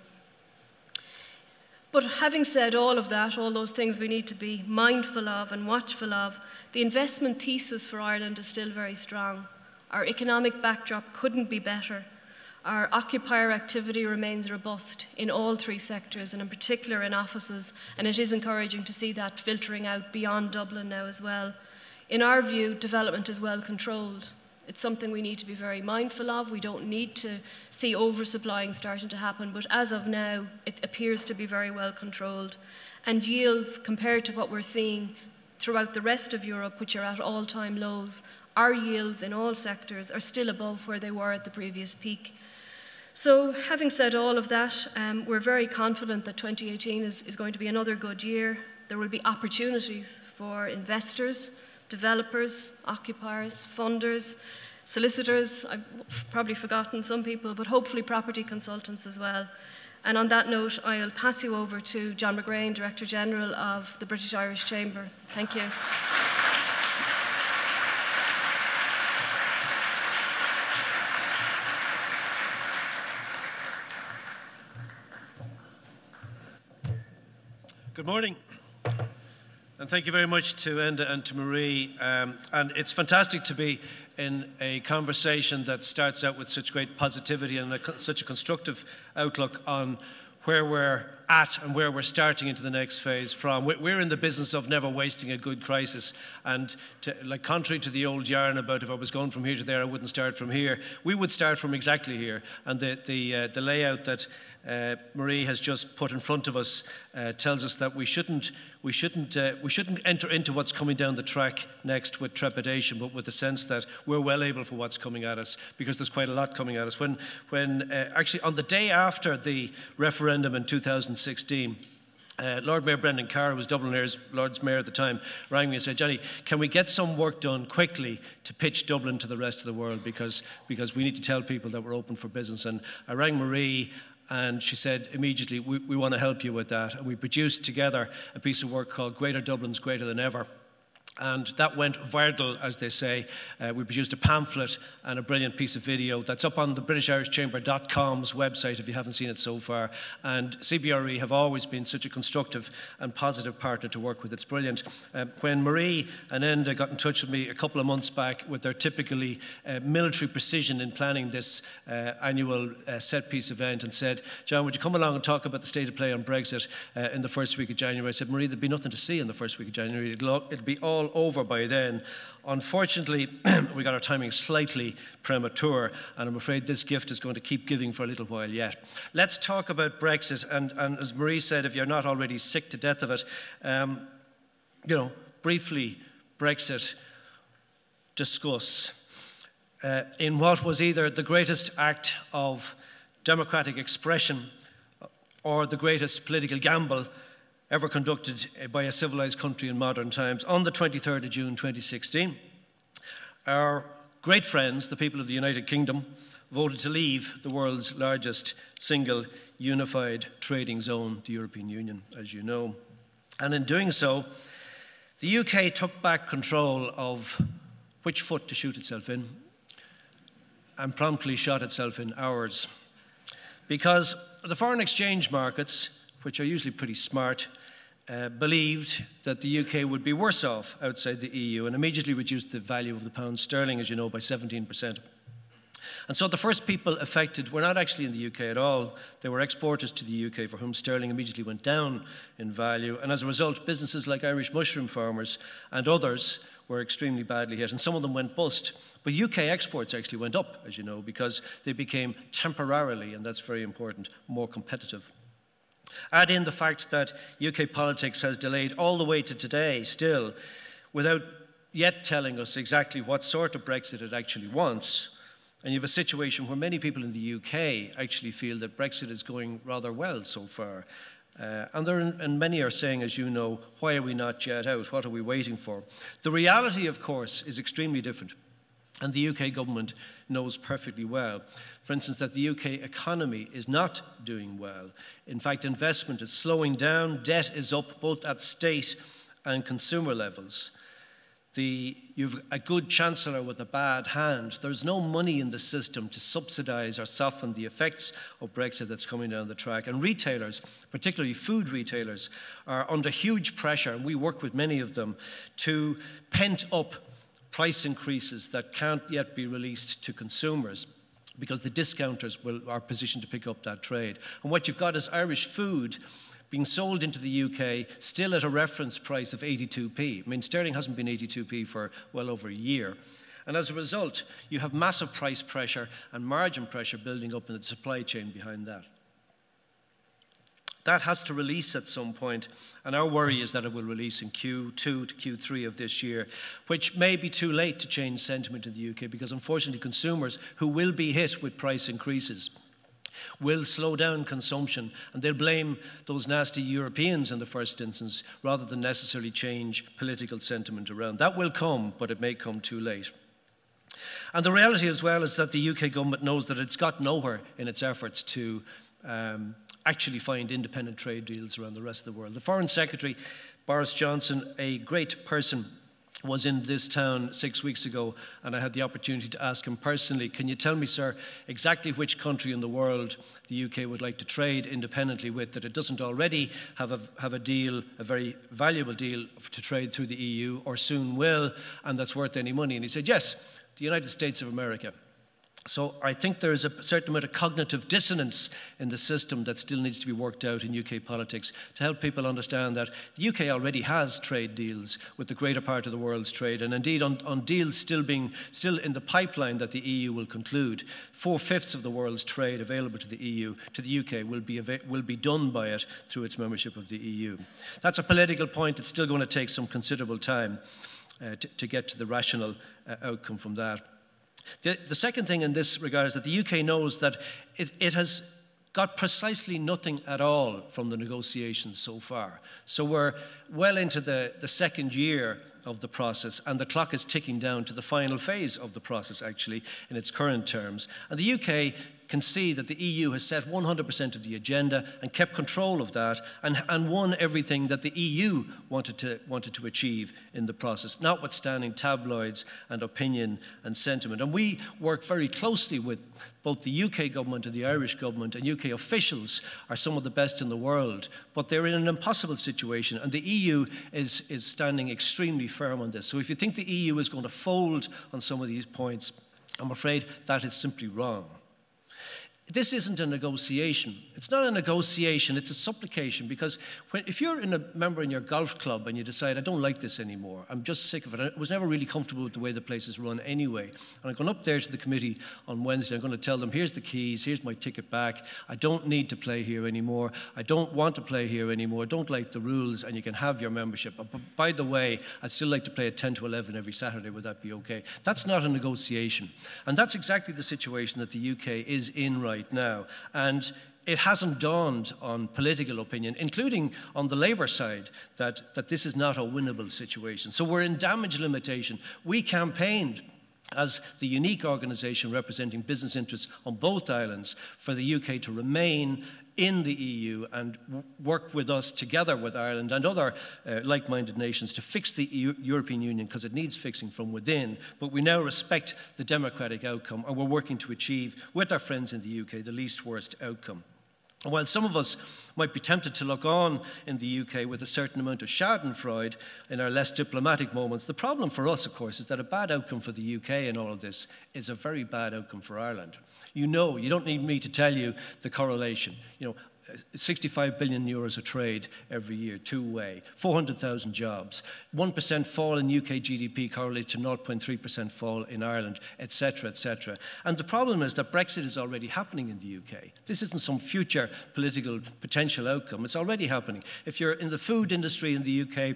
But having said all of that, all those things we need to be mindful of and watchful of, the investment thesis for Ireland is still very strong. Our economic backdrop couldn't be better. Our occupier activity remains robust in all three sectors, and in particular in offices, and it is encouraging to see that filtering out beyond Dublin now as well. In our view, development is well controlled. It's something we need to be very mindful of. We don't need to see oversupplying starting to happen, but as of now, it appears to be very well controlled. And yields, compared to what we're seeing throughout the rest of Europe, which are at all time lows, our yields in all sectors are still above where they were at the previous peak. So, having said all of that, um, we're very confident that 2018 is, is going to be another good year. There will be opportunities for investors developers, occupiers, funders, solicitors, I've probably forgotten some people, but hopefully property consultants as well. And on that note, I'll pass you over to John McGrane, Director General of the British Irish Chamber. Thank you. Good morning. And thank you very much to Enda and to Marie. Um, and it's fantastic to be in a conversation that starts out with such great positivity and a, such a constructive outlook on where we're at and where we're starting into the next phase from. We're in the business of never wasting a good crisis. And to, like contrary to the old yarn about if I was going from here to there, I wouldn't start from here. We would start from exactly here. And the, the, uh, the layout that uh, Marie has just put in front of us uh, tells us that we shouldn't, we, shouldn't, uh, we shouldn't enter into what's coming down the track next with trepidation, but with the sense that we're well able for what's coming at us, because there's quite a lot coming at us. When, when uh, actually, on the day after the referendum in 2016, uh, Lord Mayor Brendan Carr, who was Dublin Mayor's Mayor at the time, rang me and said, Johnny, can we get some work done quickly to pitch Dublin to the rest of the world because, because we need to tell people that we're open for business. And I rang Marie and she said immediately, we, we want to help you with that. And we produced together a piece of work called Greater Dublin's Greater Than Ever and that went viral, as they say. Uh, we produced a pamphlet and a brilliant piece of video that's up on the BritishIrishChamber.com's website if you haven't seen it so far. And CBRE have always been such a constructive and positive partner to work with. It's brilliant. Uh, when Marie and Enda got in touch with me a couple of months back with their typically uh, military precision in planning this uh, annual uh, set piece event and said, John, would you come along and talk about the state of play on Brexit uh, in the first week of January? I said, Marie, there'd be nothing to see in the first week of January. It'll, it'll be all over by then. Unfortunately, we got our timing slightly premature, and I'm afraid this gift is going to keep giving for a little while yet. Let's talk about Brexit, and, and as Marie said, if you're not already sick to death of it, um, you know, briefly, Brexit, discuss. Uh, in what was either the greatest act of democratic expression or the greatest political gamble ever conducted eh, by a civilized country in modern times on the 23rd of June 2016. Our great friends, the people of the United Kingdom, voted to leave the world's largest single unified trading zone, the European Union, as you know. And in doing so, the UK took back control of which foot to shoot itself in and promptly shot itself in ours. Because the foreign exchange markets, which are usually pretty smart, uh, believed that the UK would be worse off outside the EU and immediately reduced the value of the pound sterling, as you know, by 17%. And so the first people affected were not actually in the UK at all. They were exporters to the UK for whom sterling immediately went down in value. And as a result, businesses like Irish mushroom farmers and others were extremely badly hit, and some of them went bust. But UK exports actually went up, as you know, because they became temporarily, and that's very important, more competitive. Add in the fact that UK politics has delayed all the way to today still without yet telling us exactly what sort of Brexit it actually wants. And you have a situation where many people in the UK actually feel that Brexit is going rather well so far. Uh, and, there, and many are saying, as you know, why are we not yet out? What are we waiting for? The reality, of course, is extremely different. And the UK government knows perfectly well. For instance, that the UK economy is not doing well. In fact, investment is slowing down, debt is up both at state and consumer levels the, you've a good chancellor with a bad hand. There's no money in the system to subsidise or soften the effects of Brexit that's coming down the track. And retailers, particularly food retailers, are under huge pressure, and we work with many of them, to pent up price increases that can't yet be released to consumers because the discounters will, are positioned to pick up that trade. And what you've got is Irish food being sold into the UK still at a reference price of 82p. I mean, sterling hasn't been 82p for well over a year. And as a result, you have massive price pressure and margin pressure building up in the supply chain behind that. That has to release at some point, and our worry is that it will release in Q2 to Q3 of this year, which may be too late to change sentiment in the UK because unfortunately consumers who will be hit with price increases will slow down consumption, and they'll blame those nasty Europeans in the first instance rather than necessarily change political sentiment around. That will come, but it may come too late. And the reality as well is that the UK government knows that it's got nowhere in its efforts to um, actually find independent trade deals around the rest of the world. The Foreign Secretary, Boris Johnson, a great person was in this town six weeks ago, and I had the opportunity to ask him personally, Can you tell me, sir, exactly which country in the world the UK would like to trade independently with that it doesn't already have a, have a deal, a very valuable deal to trade through the EU, or soon will, and that's worth any money? And he said, Yes, the United States of America. So I think there is a certain amount of cognitive dissonance in the system that still needs to be worked out in UK politics to help people understand that the UK already has trade deals with the greater part of the world's trade, and indeed on, on deals still being still in the pipeline that the EU will conclude. Four fifths of the world's trade available to the EU to the UK will be will be done by it through its membership of the EU. That's a political point. It's still going to take some considerable time uh, to, to, get to the rational uh, outcome from that. The, the second thing in this regard is that the UK knows that it, it has got precisely nothing at all from the negotiations so far. So we're well into the, the second year of the process, and the clock is ticking down to the final phase of the process, actually, in its current terms. And the UK can see that the EU has set 100% of the agenda and kept control of that and, and won everything that the EU wanted to, wanted to achieve in the process, notwithstanding tabloids and opinion and sentiment. And we work very closely with both the UK government and the Irish government and UK officials are some of the best in the world, but they're in an impossible situation, and the EU is, is standing extremely firm on this. So if you think the EU is going to fold on some of these points, I'm afraid that is simply wrong. This isn't a negotiation. It's not a negotiation, it's a supplication because when, if you're a member in your golf club and you decide, I don't like this anymore, I'm just sick of it, I was never really comfortable with the way the place is run anyway. And I'm going up there to the committee on Wednesday, I'm going to tell them, here's the keys, here's my ticket back, I don't need to play here anymore, I don't want to play here anymore, I don't like the rules, and you can have your membership. But by the way, I'd still like to play at 10 to 11 every Saturday, would that be okay? That's not a negotiation. And that's exactly the situation that the UK is in right right now. And it hasn't dawned on political opinion, including on the Labour side, that, that this is not a winnable situation. So we're in damage limitation. We campaigned as the unique organisation representing business interests on both islands for the UK to remain in the EU and work with us together with Ireland and other uh, like minded nations to fix the EU European Union because it needs fixing from within. But we now respect the democratic outcome and we're working to achieve, with our friends in the UK, the least worst outcome. While some of us might be tempted to look on in the UK with a certain amount of schadenfreude in our less diplomatic moments, the problem for us, of course, is that a bad outcome for the UK in all of this is a very bad outcome for Ireland. You know, you don't need me to tell you the correlation. You know, 65 billion euros of trade every year, two way, 400,000 jobs, 1% fall in UK GDP correlates to 0.3% fall in Ireland, etc., etc. And the problem is that Brexit is already happening in the UK. This isn't some future political potential outcome, it's already happening. If you're in the food industry in the UK,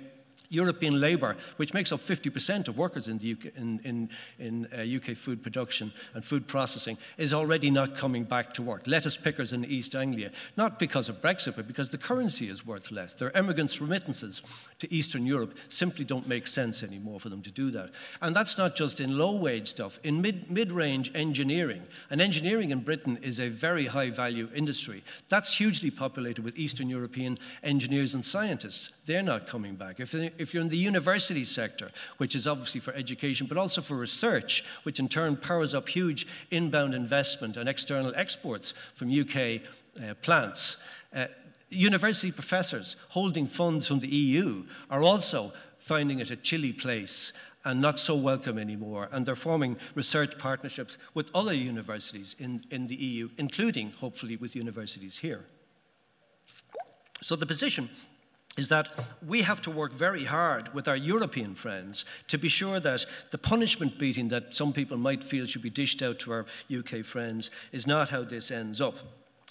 European labour, which makes up 50% of workers in, the UK, in, in, in uh, UK food production and food processing, is already not coming back to work. Lettuce pickers in East Anglia, not because of Brexit, but because the currency is worth less. Their emigrants' remittances to Eastern Europe simply don't make sense anymore for them to do that. And that's not just in low wage stuff, in mid, mid-range engineering. And engineering in Britain is a very high value industry. That's hugely populated with Eastern European engineers and scientists. They're not coming back. If, if you're in the university sector, which is obviously for education, but also for research, which in turn powers up huge inbound investment and external exports from UK uh, plants. Uh, university professors holding funds from the EU are also finding it a chilly place and not so welcome anymore. And they're forming research partnerships with other universities in, in the EU, including, hopefully, with universities here. So the position is that we have to work very hard with our European friends to be sure that the punishment beating that some people might feel should be dished out to our UK friends is not how this ends up.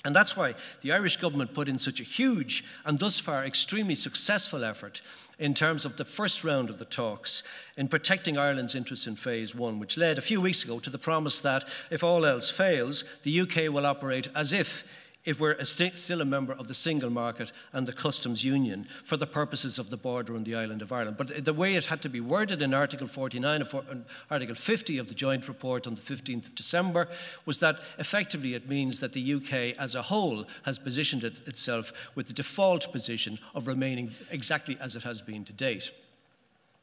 And that's why the Irish government put in such a huge and thus far extremely successful effort in terms of the first round of the talks in protecting Ireland's interests in phase one, which led a few weeks ago to the promise that if all else fails, the UK will operate as if if we're a st still a member of the single market and the customs union for the purposes of the border on the island of Ireland. But the way it had to be worded in Article 49 and uh, Article 50 of the joint report on the 15th of December was that effectively it means that the UK as a whole has positioned it itself with the default position of remaining exactly as it has been to date.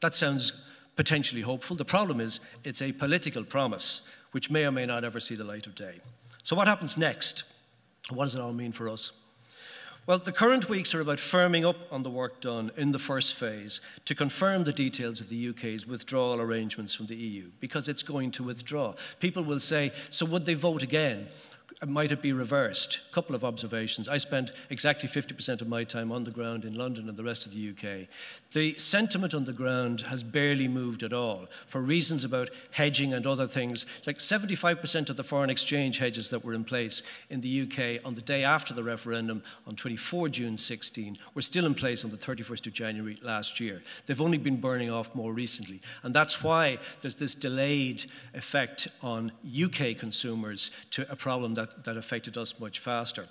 That sounds potentially hopeful. The problem is it's a political promise which may or may not ever see the light of day. So what happens next? What does it all mean for us? Well, the current weeks are about firming up on the work done in the first phase to confirm the details of the UK's withdrawal arrangements from the EU, because it's going to withdraw. People will say, so would they vote again? Might it be reversed? A couple of observations. I spent exactly 50% of my time on the ground in London and the rest of the UK. The sentiment on the ground has barely moved at all for reasons about hedging and other things. Like 75% of the foreign exchange hedges that were in place in the UK on the day after the referendum on 24 June 16 were still in place on the 31st of January last year. They've only been burning off more recently. And that's why there's this delayed effect on UK consumers to a problem that that, affected us much faster.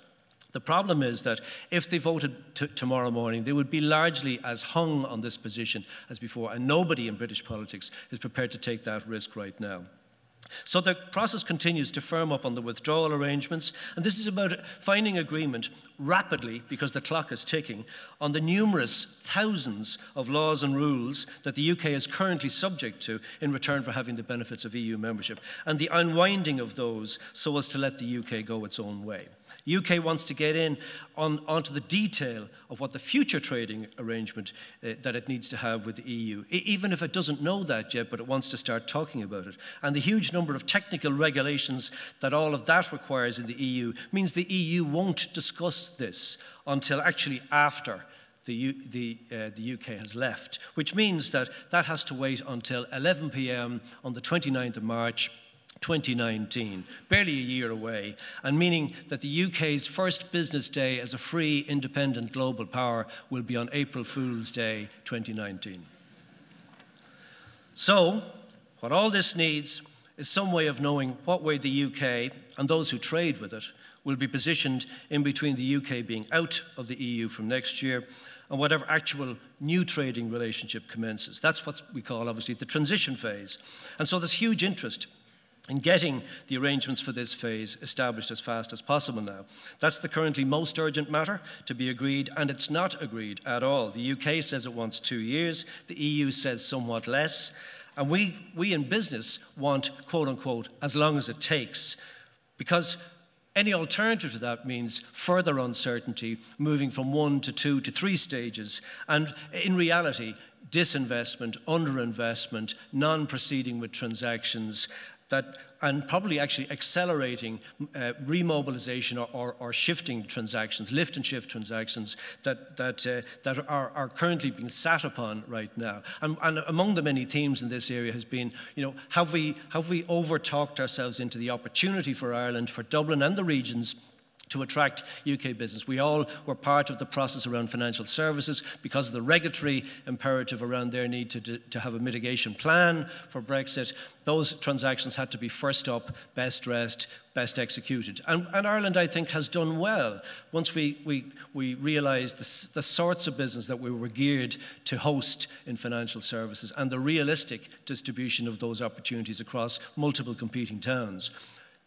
The problem is that if they voted tomorrow morning, they would be largely as hung on this position as before, and nobody in British politics is prepared to take that risk right now. So the process continues to firm up on the withdrawal arrangements, and this is about finding agreement rapidly, because the clock is ticking, on the numerous thousands of laws and rules that the UK is currently subject to in return for having the benefits of EU membership, and the unwinding of those so as to let the UK go its own way. UK wants to get in on, onto the detail of what the future trading arrangement uh, that it needs to have with the EU, I, even if it doesn't know that yet, but it wants to start talking about it. And the huge number of technical regulations that all of that requires in the EU means the EU won't discuss this until actually after the, U, the, uh, the, UK has left, which means that that has to wait until 11 p.m. on the 29th of March 2019, barely a year away, and meaning that the UK's first business day as a free, independent global power will be on April Fool's Day 2019. So, what all this needs is some way of knowing what way the UK and those who trade with it will be positioned in between the UK being out of the EU from next year and whatever actual new trading relationship commences. That's what we call, obviously, the transition phase. And so there's huge interest in getting the arrangements for this phase established as fast as possible now. That's the currently most urgent matter to be agreed, and it's not agreed at all. The UK says it wants two years, the EU says somewhat less, and we, we in business want, quote unquote, as long as it takes, because any alternative to that means further uncertainty, moving from one to two to three stages, and in reality, disinvestment, underinvestment, non proceeding with transactions, that, and probably actually accelerating uh, remobilization or, or, or, shifting transactions, lift and shift transactions that, that, uh, that are, are currently being sat upon right now. And, and, among the many themes in this area has been, you know, have we, have we over-talked ourselves into the opportunity for Ireland, for Dublin and the regions to attract UK business. We all were part of the process around financial services because of the regulatory imperative around their need to, to have a mitigation plan for Brexit. Those transactions had to be first up, best dressed, best executed. And, and Ireland, I think, has done well once we, we, we realised the, the sorts of business that we were geared to host in financial services and the realistic distribution of those opportunities across multiple competing towns.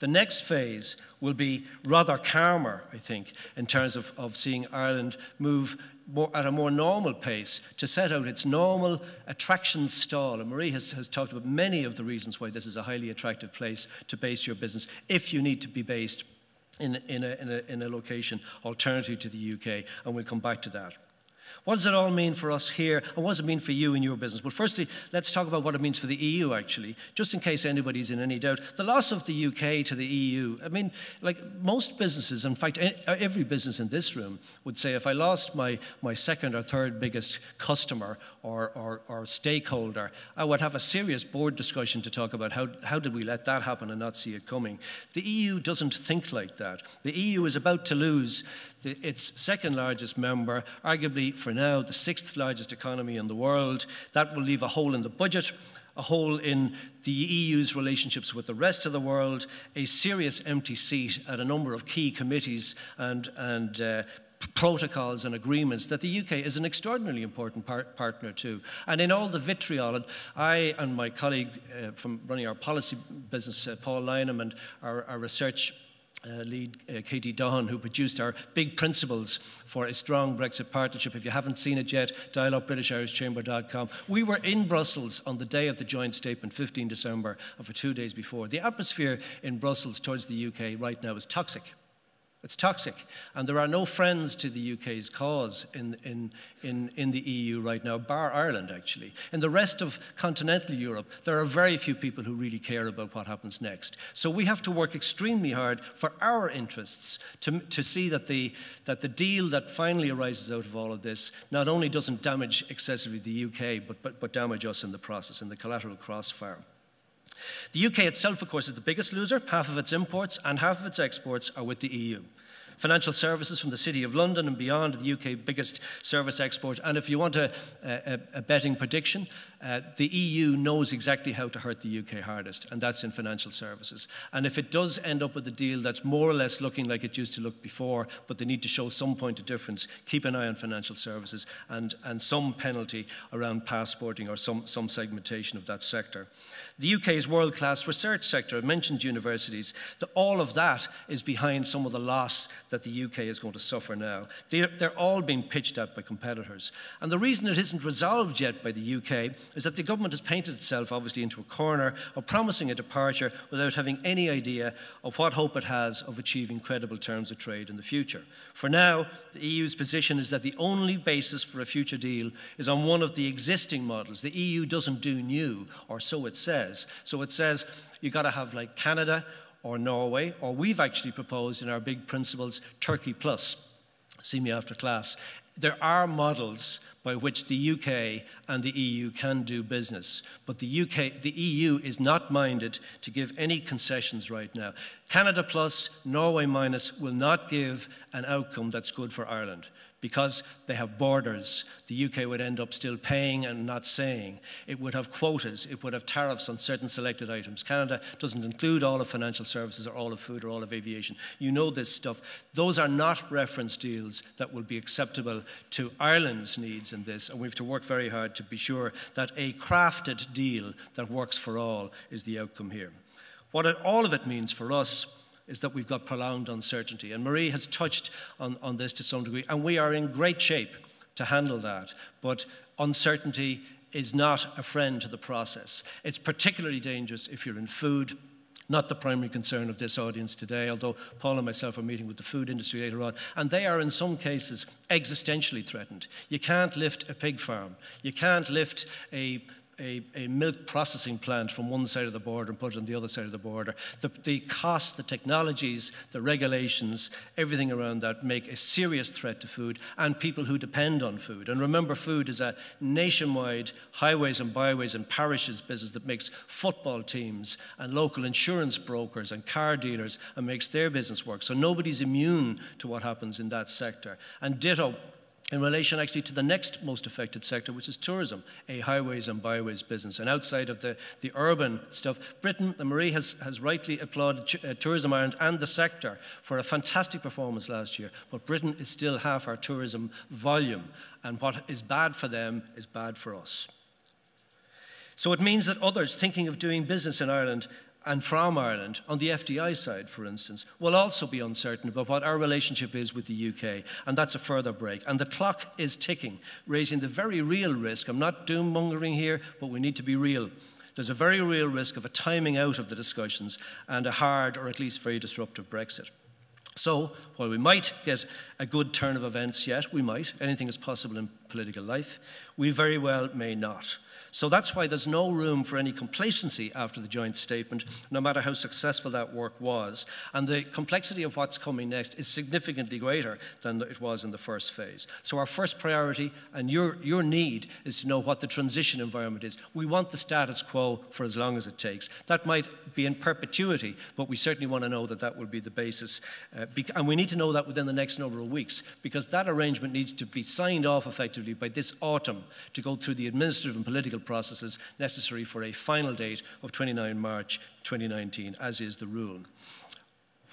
The next phase will be rather calmer, I think, in terms of, of seeing Ireland move more, at a more normal pace to set out its normal attraction stall. And Marie has, has talked about many of the reasons why this is a highly attractive place to base your business if you need to be based in, in, a, in, a, in a location alternative to the UK. And we'll come back to that. What does it all mean for us here, and what does it mean for you in your business? Well, firstly, let's talk about what it means for the EU, actually, just in case anybody's in any doubt. The loss of the UK to the EU, I mean, like most businesses, in fact, uh, every business in this room would say if I lost my, my second or third biggest customer or, or, or stakeholder, I would have a serious board discussion to talk about how, how did we let that happen and not see it coming. The EU doesn't think like that. The EU is about to lose the, its second largest member, arguably for now the sixth largest economy in the world. That will leave a hole in the budget, a hole in the EU's relationships with the rest of the world, a serious empty seat at a number of key committees and, and uh, protocols and agreements that the UK is an extraordinarily important par partner to. And in all the vitriol, and I and my colleague uh, from running our policy business, uh, Paul Lynam, and our, our research uh, lead uh, Katie Dawn, who produced our big principles for a strong Brexit partnership. If you haven't seen it yet, dial up BritishIrishChamber.com. We were in Brussels on the day of the joint statement, 15 December, or for two days before. The atmosphere in Brussels towards the UK right now is toxic. It's toxic. And there are no friends to the UK's cause in, in, in, in the EU right now, bar Ireland, actually. In the rest of continental Europe, there are very few people who really care about what happens next. So we have to work extremely hard for our interests to, to see that the, that the deal that finally arises out of all of this not only doesn't damage excessively the UK, but, but, but damage us in the process, in the collateral crossfire. The UK itself, of course, is the biggest loser. Half of its imports and half of its exports are with the EU. Financial services from the City of London and beyond, the UK biggest service export. And if you want a, a, a betting prediction, uh, the EU knows exactly how to hurt the UK hardest, and that's in financial services. And if it does end up with a deal that's more or less looking like it used to look before, but they need to show some point of difference, keep an eye on financial services and, and some penalty around passporting or some, some segmentation of that sector. The UK's world class research sector, I mentioned universities, the, all of that is behind some of the loss that the UK is going to suffer now. They're, they're all being pitched at by competitors. And the reason it isn't resolved yet by the UK is that the government has painted itself, obviously, into a corner of promising a departure without having any idea of what hope it has of achieving credible terms of trade in the future. For now, the EU's position is that the only basis for a future deal is on one of the existing models. The EU doesn't do new, or so it says. So it says you've got to have like Canada or Norway, or we've actually proposed in our big principles Turkey plus. See me after class. There are models by which the UK and the EU can do business, but the UK, the EU is not minded to give any concessions right now. Canada plus, Norway minus will not give an outcome that's good for Ireland because they have borders, the UK would end up still paying and not saying. It would have quotas, it would have tariffs on certain selected items. Canada doesn't include all of financial services or all of food or all of aviation. You know this stuff. Those are not reference deals that will be acceptable to Ireland's needs in this, and we have to work very hard to be sure that a crafted deal that works for all is the outcome here. What all of it means for us is that we've got prolonged uncertainty. And Marie has touched on, on this to some degree, and we are in great shape to handle that. But uncertainty is not a friend to the process. It's particularly dangerous if you're in food, not the primary concern of this audience today, although Paul and myself are meeting with the food industry later on, and they are in some cases existentially threatened. You can't lift a pig farm. You can't lift a a, a, milk processing plant from one side of the border and put it on the other side of the border. The, the costs, the technologies, the regulations, everything around that make a serious threat to food and people who depend on food. And remember, food is a nationwide highways and byways and parishes business that makes football teams and local insurance brokers and car dealers and makes their business work. So nobody's immune to what happens in that sector. And ditto, in relation actually to the next most affected sector, which is tourism, a highways and byways business. And outside of the, the urban stuff, Britain, and Marie has, has rightly applauded uh, Tourism Ireland and the sector for a fantastic performance last year. But Britain is still half our tourism volume. And what is bad for them is bad for us. So it means that others thinking of doing business in Ireland and from Ireland, on the FDI side, for instance, will also be uncertain about what our relationship is with the UK, and that's a further break. And the clock is ticking, raising the very real risk. I'm not doom mongering here, but we need to be real. There's a very real risk of a timing out of the discussions and a hard or at least very disruptive Brexit. So, while we might get a good turn of events yet, we might, anything is possible in political life, we very well may not. So that's why there's no room for any complacency after the joint statement, no matter how successful that work was. And the complexity of what's coming next is significantly greater than it was in the first phase. So our first priority and your, your need is to know what the transition environment is. We want the status quo for as long as it takes. That might be in perpetuity, but we certainly want to know that that will be the basis. Uh, and we need to know that within the next number of weeks, because that arrangement needs to be signed off effectively by this autumn to go through the administrative and political processes necessary for a final date of 29 March 2019, as is the rule.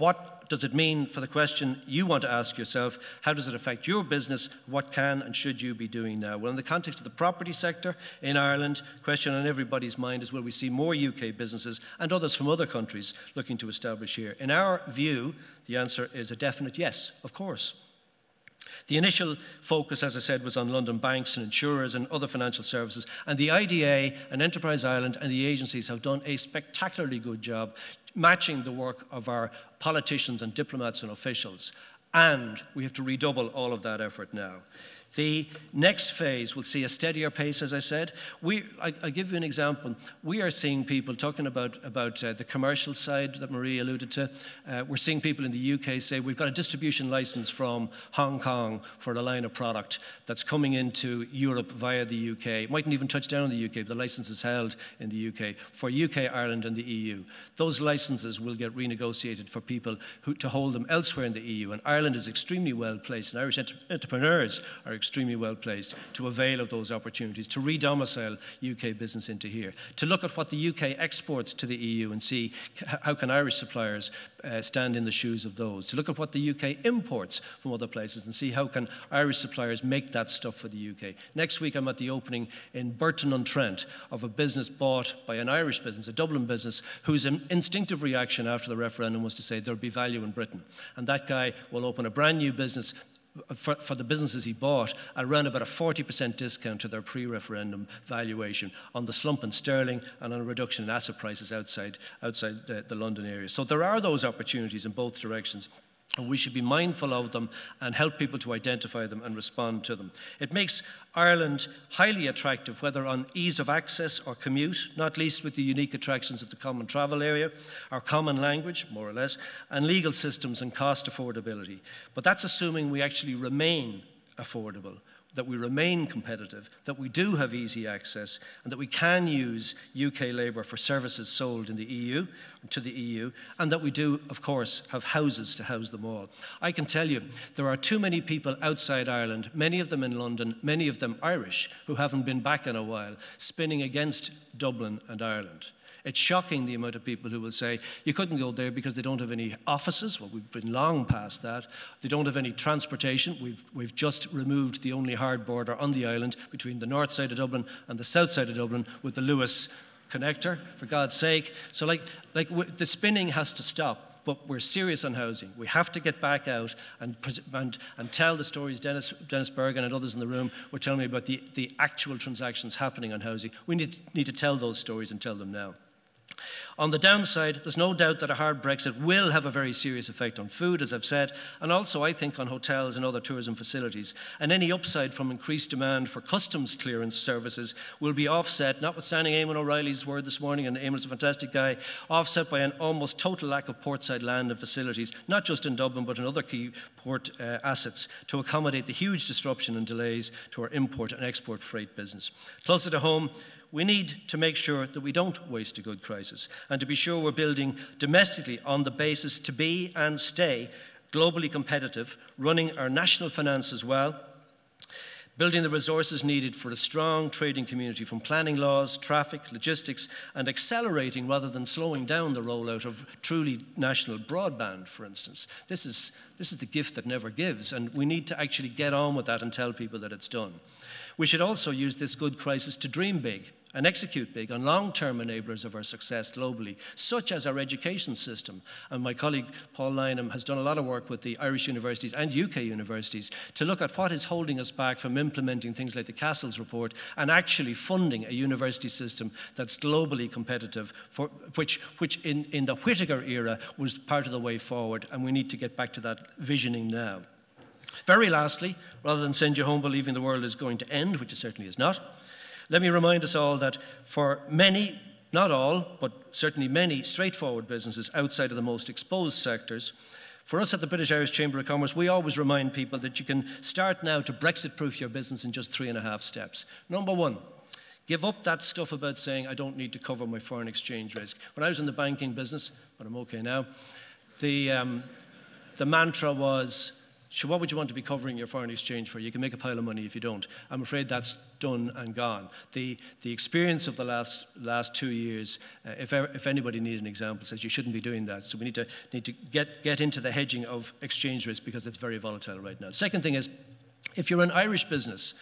What does it mean for the question you want to ask yourself? How does it affect your business? What can and should you be doing now? Well, in the context of the property sector in Ireland, question on everybody's mind is will we see more UK businesses and others from other countries looking to establish here? In our view, the answer is a definite yes, of course. The initial focus, as I said, was on London banks and insurers and other financial services. And the IDA and Enterprise Ireland and the agencies have done a spectacularly good job matching the work of our politicians and diplomats and officials. And we have to redouble all of that effort now. The next phase will see a steadier pace, as I said. We, I, I give you an example. We are seeing people talking about, about uh, the commercial side that Marie alluded to. Uh, we're seeing people in the UK say we've got a distribution license from Hong Kong for a line of product that's coming into Europe via the UK. It mightn't even touch down in the UK, but the license is held in the UK for UK, Ireland, and the EU. Those licenses will get renegotiated for people who, to hold them elsewhere in the EU. And Ireland is extremely well placed, and Irish ent entrepreneurs are extremely well placed to avail of those opportunities, to redomicile UK business into here, to look at what the UK exports to the EU and see how can Irish suppliers uh, stand in the shoes of those, to look at what the UK imports from other places and see how can Irish suppliers make that stuff for the UK. Next week I'm at the opening in Burton-on-Trent of a business bought by an Irish business, a Dublin business, whose instinctive reaction after the referendum was to say there'll be value in Britain. And that guy will open a brand new business for, for, the businesses he bought around about a 40% discount to their pre-referendum valuation on the slump in sterling and on a reduction in asset prices outside, outside the, the London area. So there are those opportunities in both directions. And we should be mindful of them and help people to identify them and respond to them. It makes Ireland highly attractive, whether on ease of access or commute, not least with the unique attractions of the common travel area, our common language, more or less, and legal systems and cost affordability. But that's assuming we actually remain affordable that we remain competitive, that we do have easy access, and that we can use UK labour for services sold in the EU, to the EU, and that we do, of course, have houses to house them all. I can tell you, there are too many people outside Ireland, many of them in London, many of them Irish, who haven't been back in a while, spinning against Dublin and Ireland. It's shocking the amount of people who will say, you couldn't go there because they don't have any offices. Well, we've been long past that. They don't have any transportation. We've, we've just removed the only hard border on the island between the north side of Dublin and the south side of Dublin with the Luas connector, for God's sake. So, like, like the spinning has to stop but we're serious on housing. We have to get back out and, and, and tell the stories. Dennis, Dennis Bergen and others in the room were telling me about the, the actual transactions happening on housing. We need, need to tell those stories and tell them now. On the downside, there's no doubt that a hard Brexit will have a very serious effect on food, as I've said, and also, I think, on hotels and other tourism facilities. And any upside from increased demand for customs clearance services will be offset, notwithstanding Eamon O'Reilly's word this morning, and Eamon's a fantastic guy, offset by an almost total lack of portside land and facilities, not just in Dublin, but in other key port uh, assets, to accommodate the huge disruption and delays to our import and export freight business. Closer to home, we need to make sure that we don't waste a good crisis and to be sure we're building domestically on the basis to be and stay globally competitive, running our national finances well, building the resources needed for a strong trading community from planning laws, traffic, logistics, and accelerating rather than slowing down the rollout of truly national broadband, for instance. This is, this is the gift that never gives, and we need to actually get on with that and tell people that it's done. We should also use this good crisis to dream big and execute big on long term enablers of our success globally, such as our education system. And my colleague Paul Lynam has done a lot of work with the Irish universities and UK universities to look at what is holding us back from implementing things like the Cassells report and actually funding a university system that's globally competitive, for, which, which in, in the Whitaker era was part of the way forward. And we need to get back to that visioning now. Very lastly, rather than send you home believing the world is going to end, which it certainly is not, let me remind us all that for many, not all, but certainly many straightforward businesses outside of the most exposed sectors, for us at the British Irish Chamber of Commerce, we always remind people that you can start now to Brexit proof your business in just three and a half steps. Number one, give up that stuff about saying, I don't need to cover my foreign exchange risk. When I was in the banking business, but I'm okay now, the, um, the mantra was, so what would you want to be covering your foreign exchange for? You can make a pile of money if you don't. I'm afraid that's done and gone. The, the experience of the last, last two years, uh, if, if anybody needs an example, says you shouldn't be doing that. So we need to, need to get, get into the hedging of exchange risk because it's very volatile right now. Second thing is, if you're an Irish business,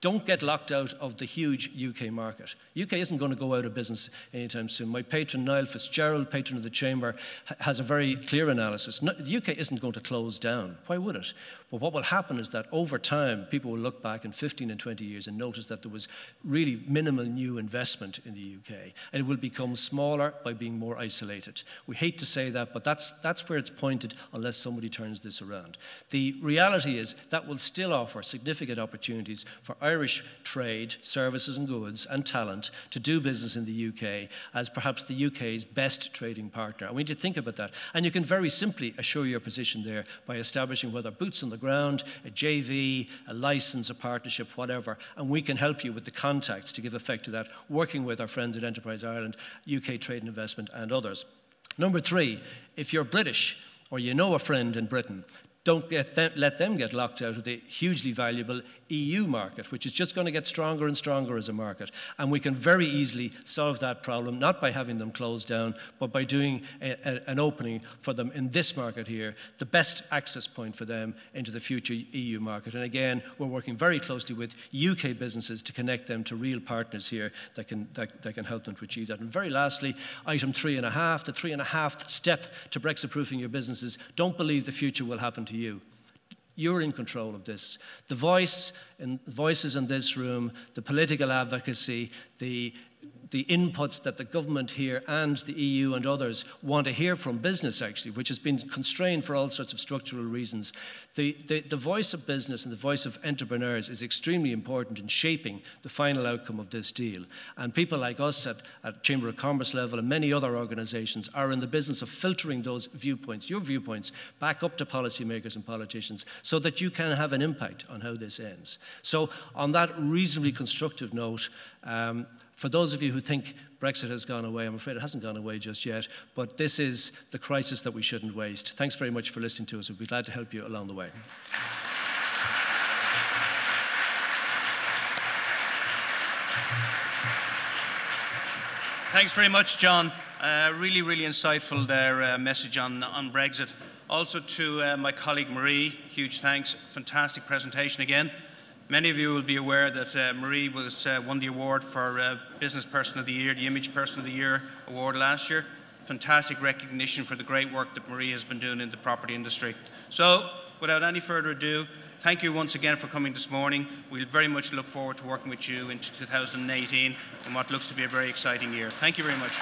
don't get locked out of the huge UK market. UK isn't going to go out of business anytime soon. My patron, Niall Fitzgerald, patron of the Chamber, has a very clear analysis. the UK isn't going to close down. Why would it? But what will happen is that over time, people will look back in 15 and 20 years and notice that there was really minimal new investment in the UK. And it will become smaller by being more isolated. We hate to say that, but that's, that's where it's pointed unless somebody turns this around. The reality is that will still offer significant opportunities for Irish trade, services and goods, and talent to do business in the UK as perhaps the UK's best trading partner. And we need to think about that. And you can very simply assure your position there by establishing whether boots on the ground, a JV, a license, a partnership, whatever, and we can help you with the contacts to give effect to that, working with our friends at Enterprise Ireland, UK Trade and Investment, and others. Number three, if you're British or you know a friend in Britain, don't them, let them get locked out of the hugely valuable EU market, which is just going to get stronger and stronger as a market. And we can very easily solve that problem, not by having them closed down, but by doing a, a, an opening for them in this market here, the best access point for them into the future EU market. And again, we're working very closely with UK businesses to connect them to real partners here that can, that, that can help them to achieve that. And very lastly, item three and a half, the three and a half step to Brexit proofing your businesses, don't believe the future will happen to you. You're in control of this. The voice voices in this room, the political advocacy, the the inputs that the government here and the EU and others want to hear from business, actually, which has been constrained for all sorts of structural reasons. The, the, the, voice of business and the voice of entrepreneurs is extremely important in shaping the final outcome of this deal. And people like us at, at Chamber of Commerce level and many other organisations are in the business of filtering those viewpoints, your viewpoints, back up to policymakers and politicians so that you can have an impact on how this ends. So, on that reasonably constructive note, um, for those of you who think Brexit has gone away, I'm afraid it hasn't gone away just yet, but this is the crisis that we shouldn't waste. Thanks very much for listening to us. We'll be glad to help you along the way. Thanks very much, John. Uh, really, really insightful there uh, message on, on Brexit. Also to uh, my colleague Marie, huge thanks. Fantastic presentation again. Many of you will be aware that uh, Marie was uh, won the award for uh, Business Person of the Year, the Image Person of the Year award last year. Fantastic recognition for the great work that Marie has been doing in the property industry. So, without any further ado, thank you once again for coming this morning. We'll very much look forward to working with you into 2018 and what looks to be a very exciting year. Thank you very much.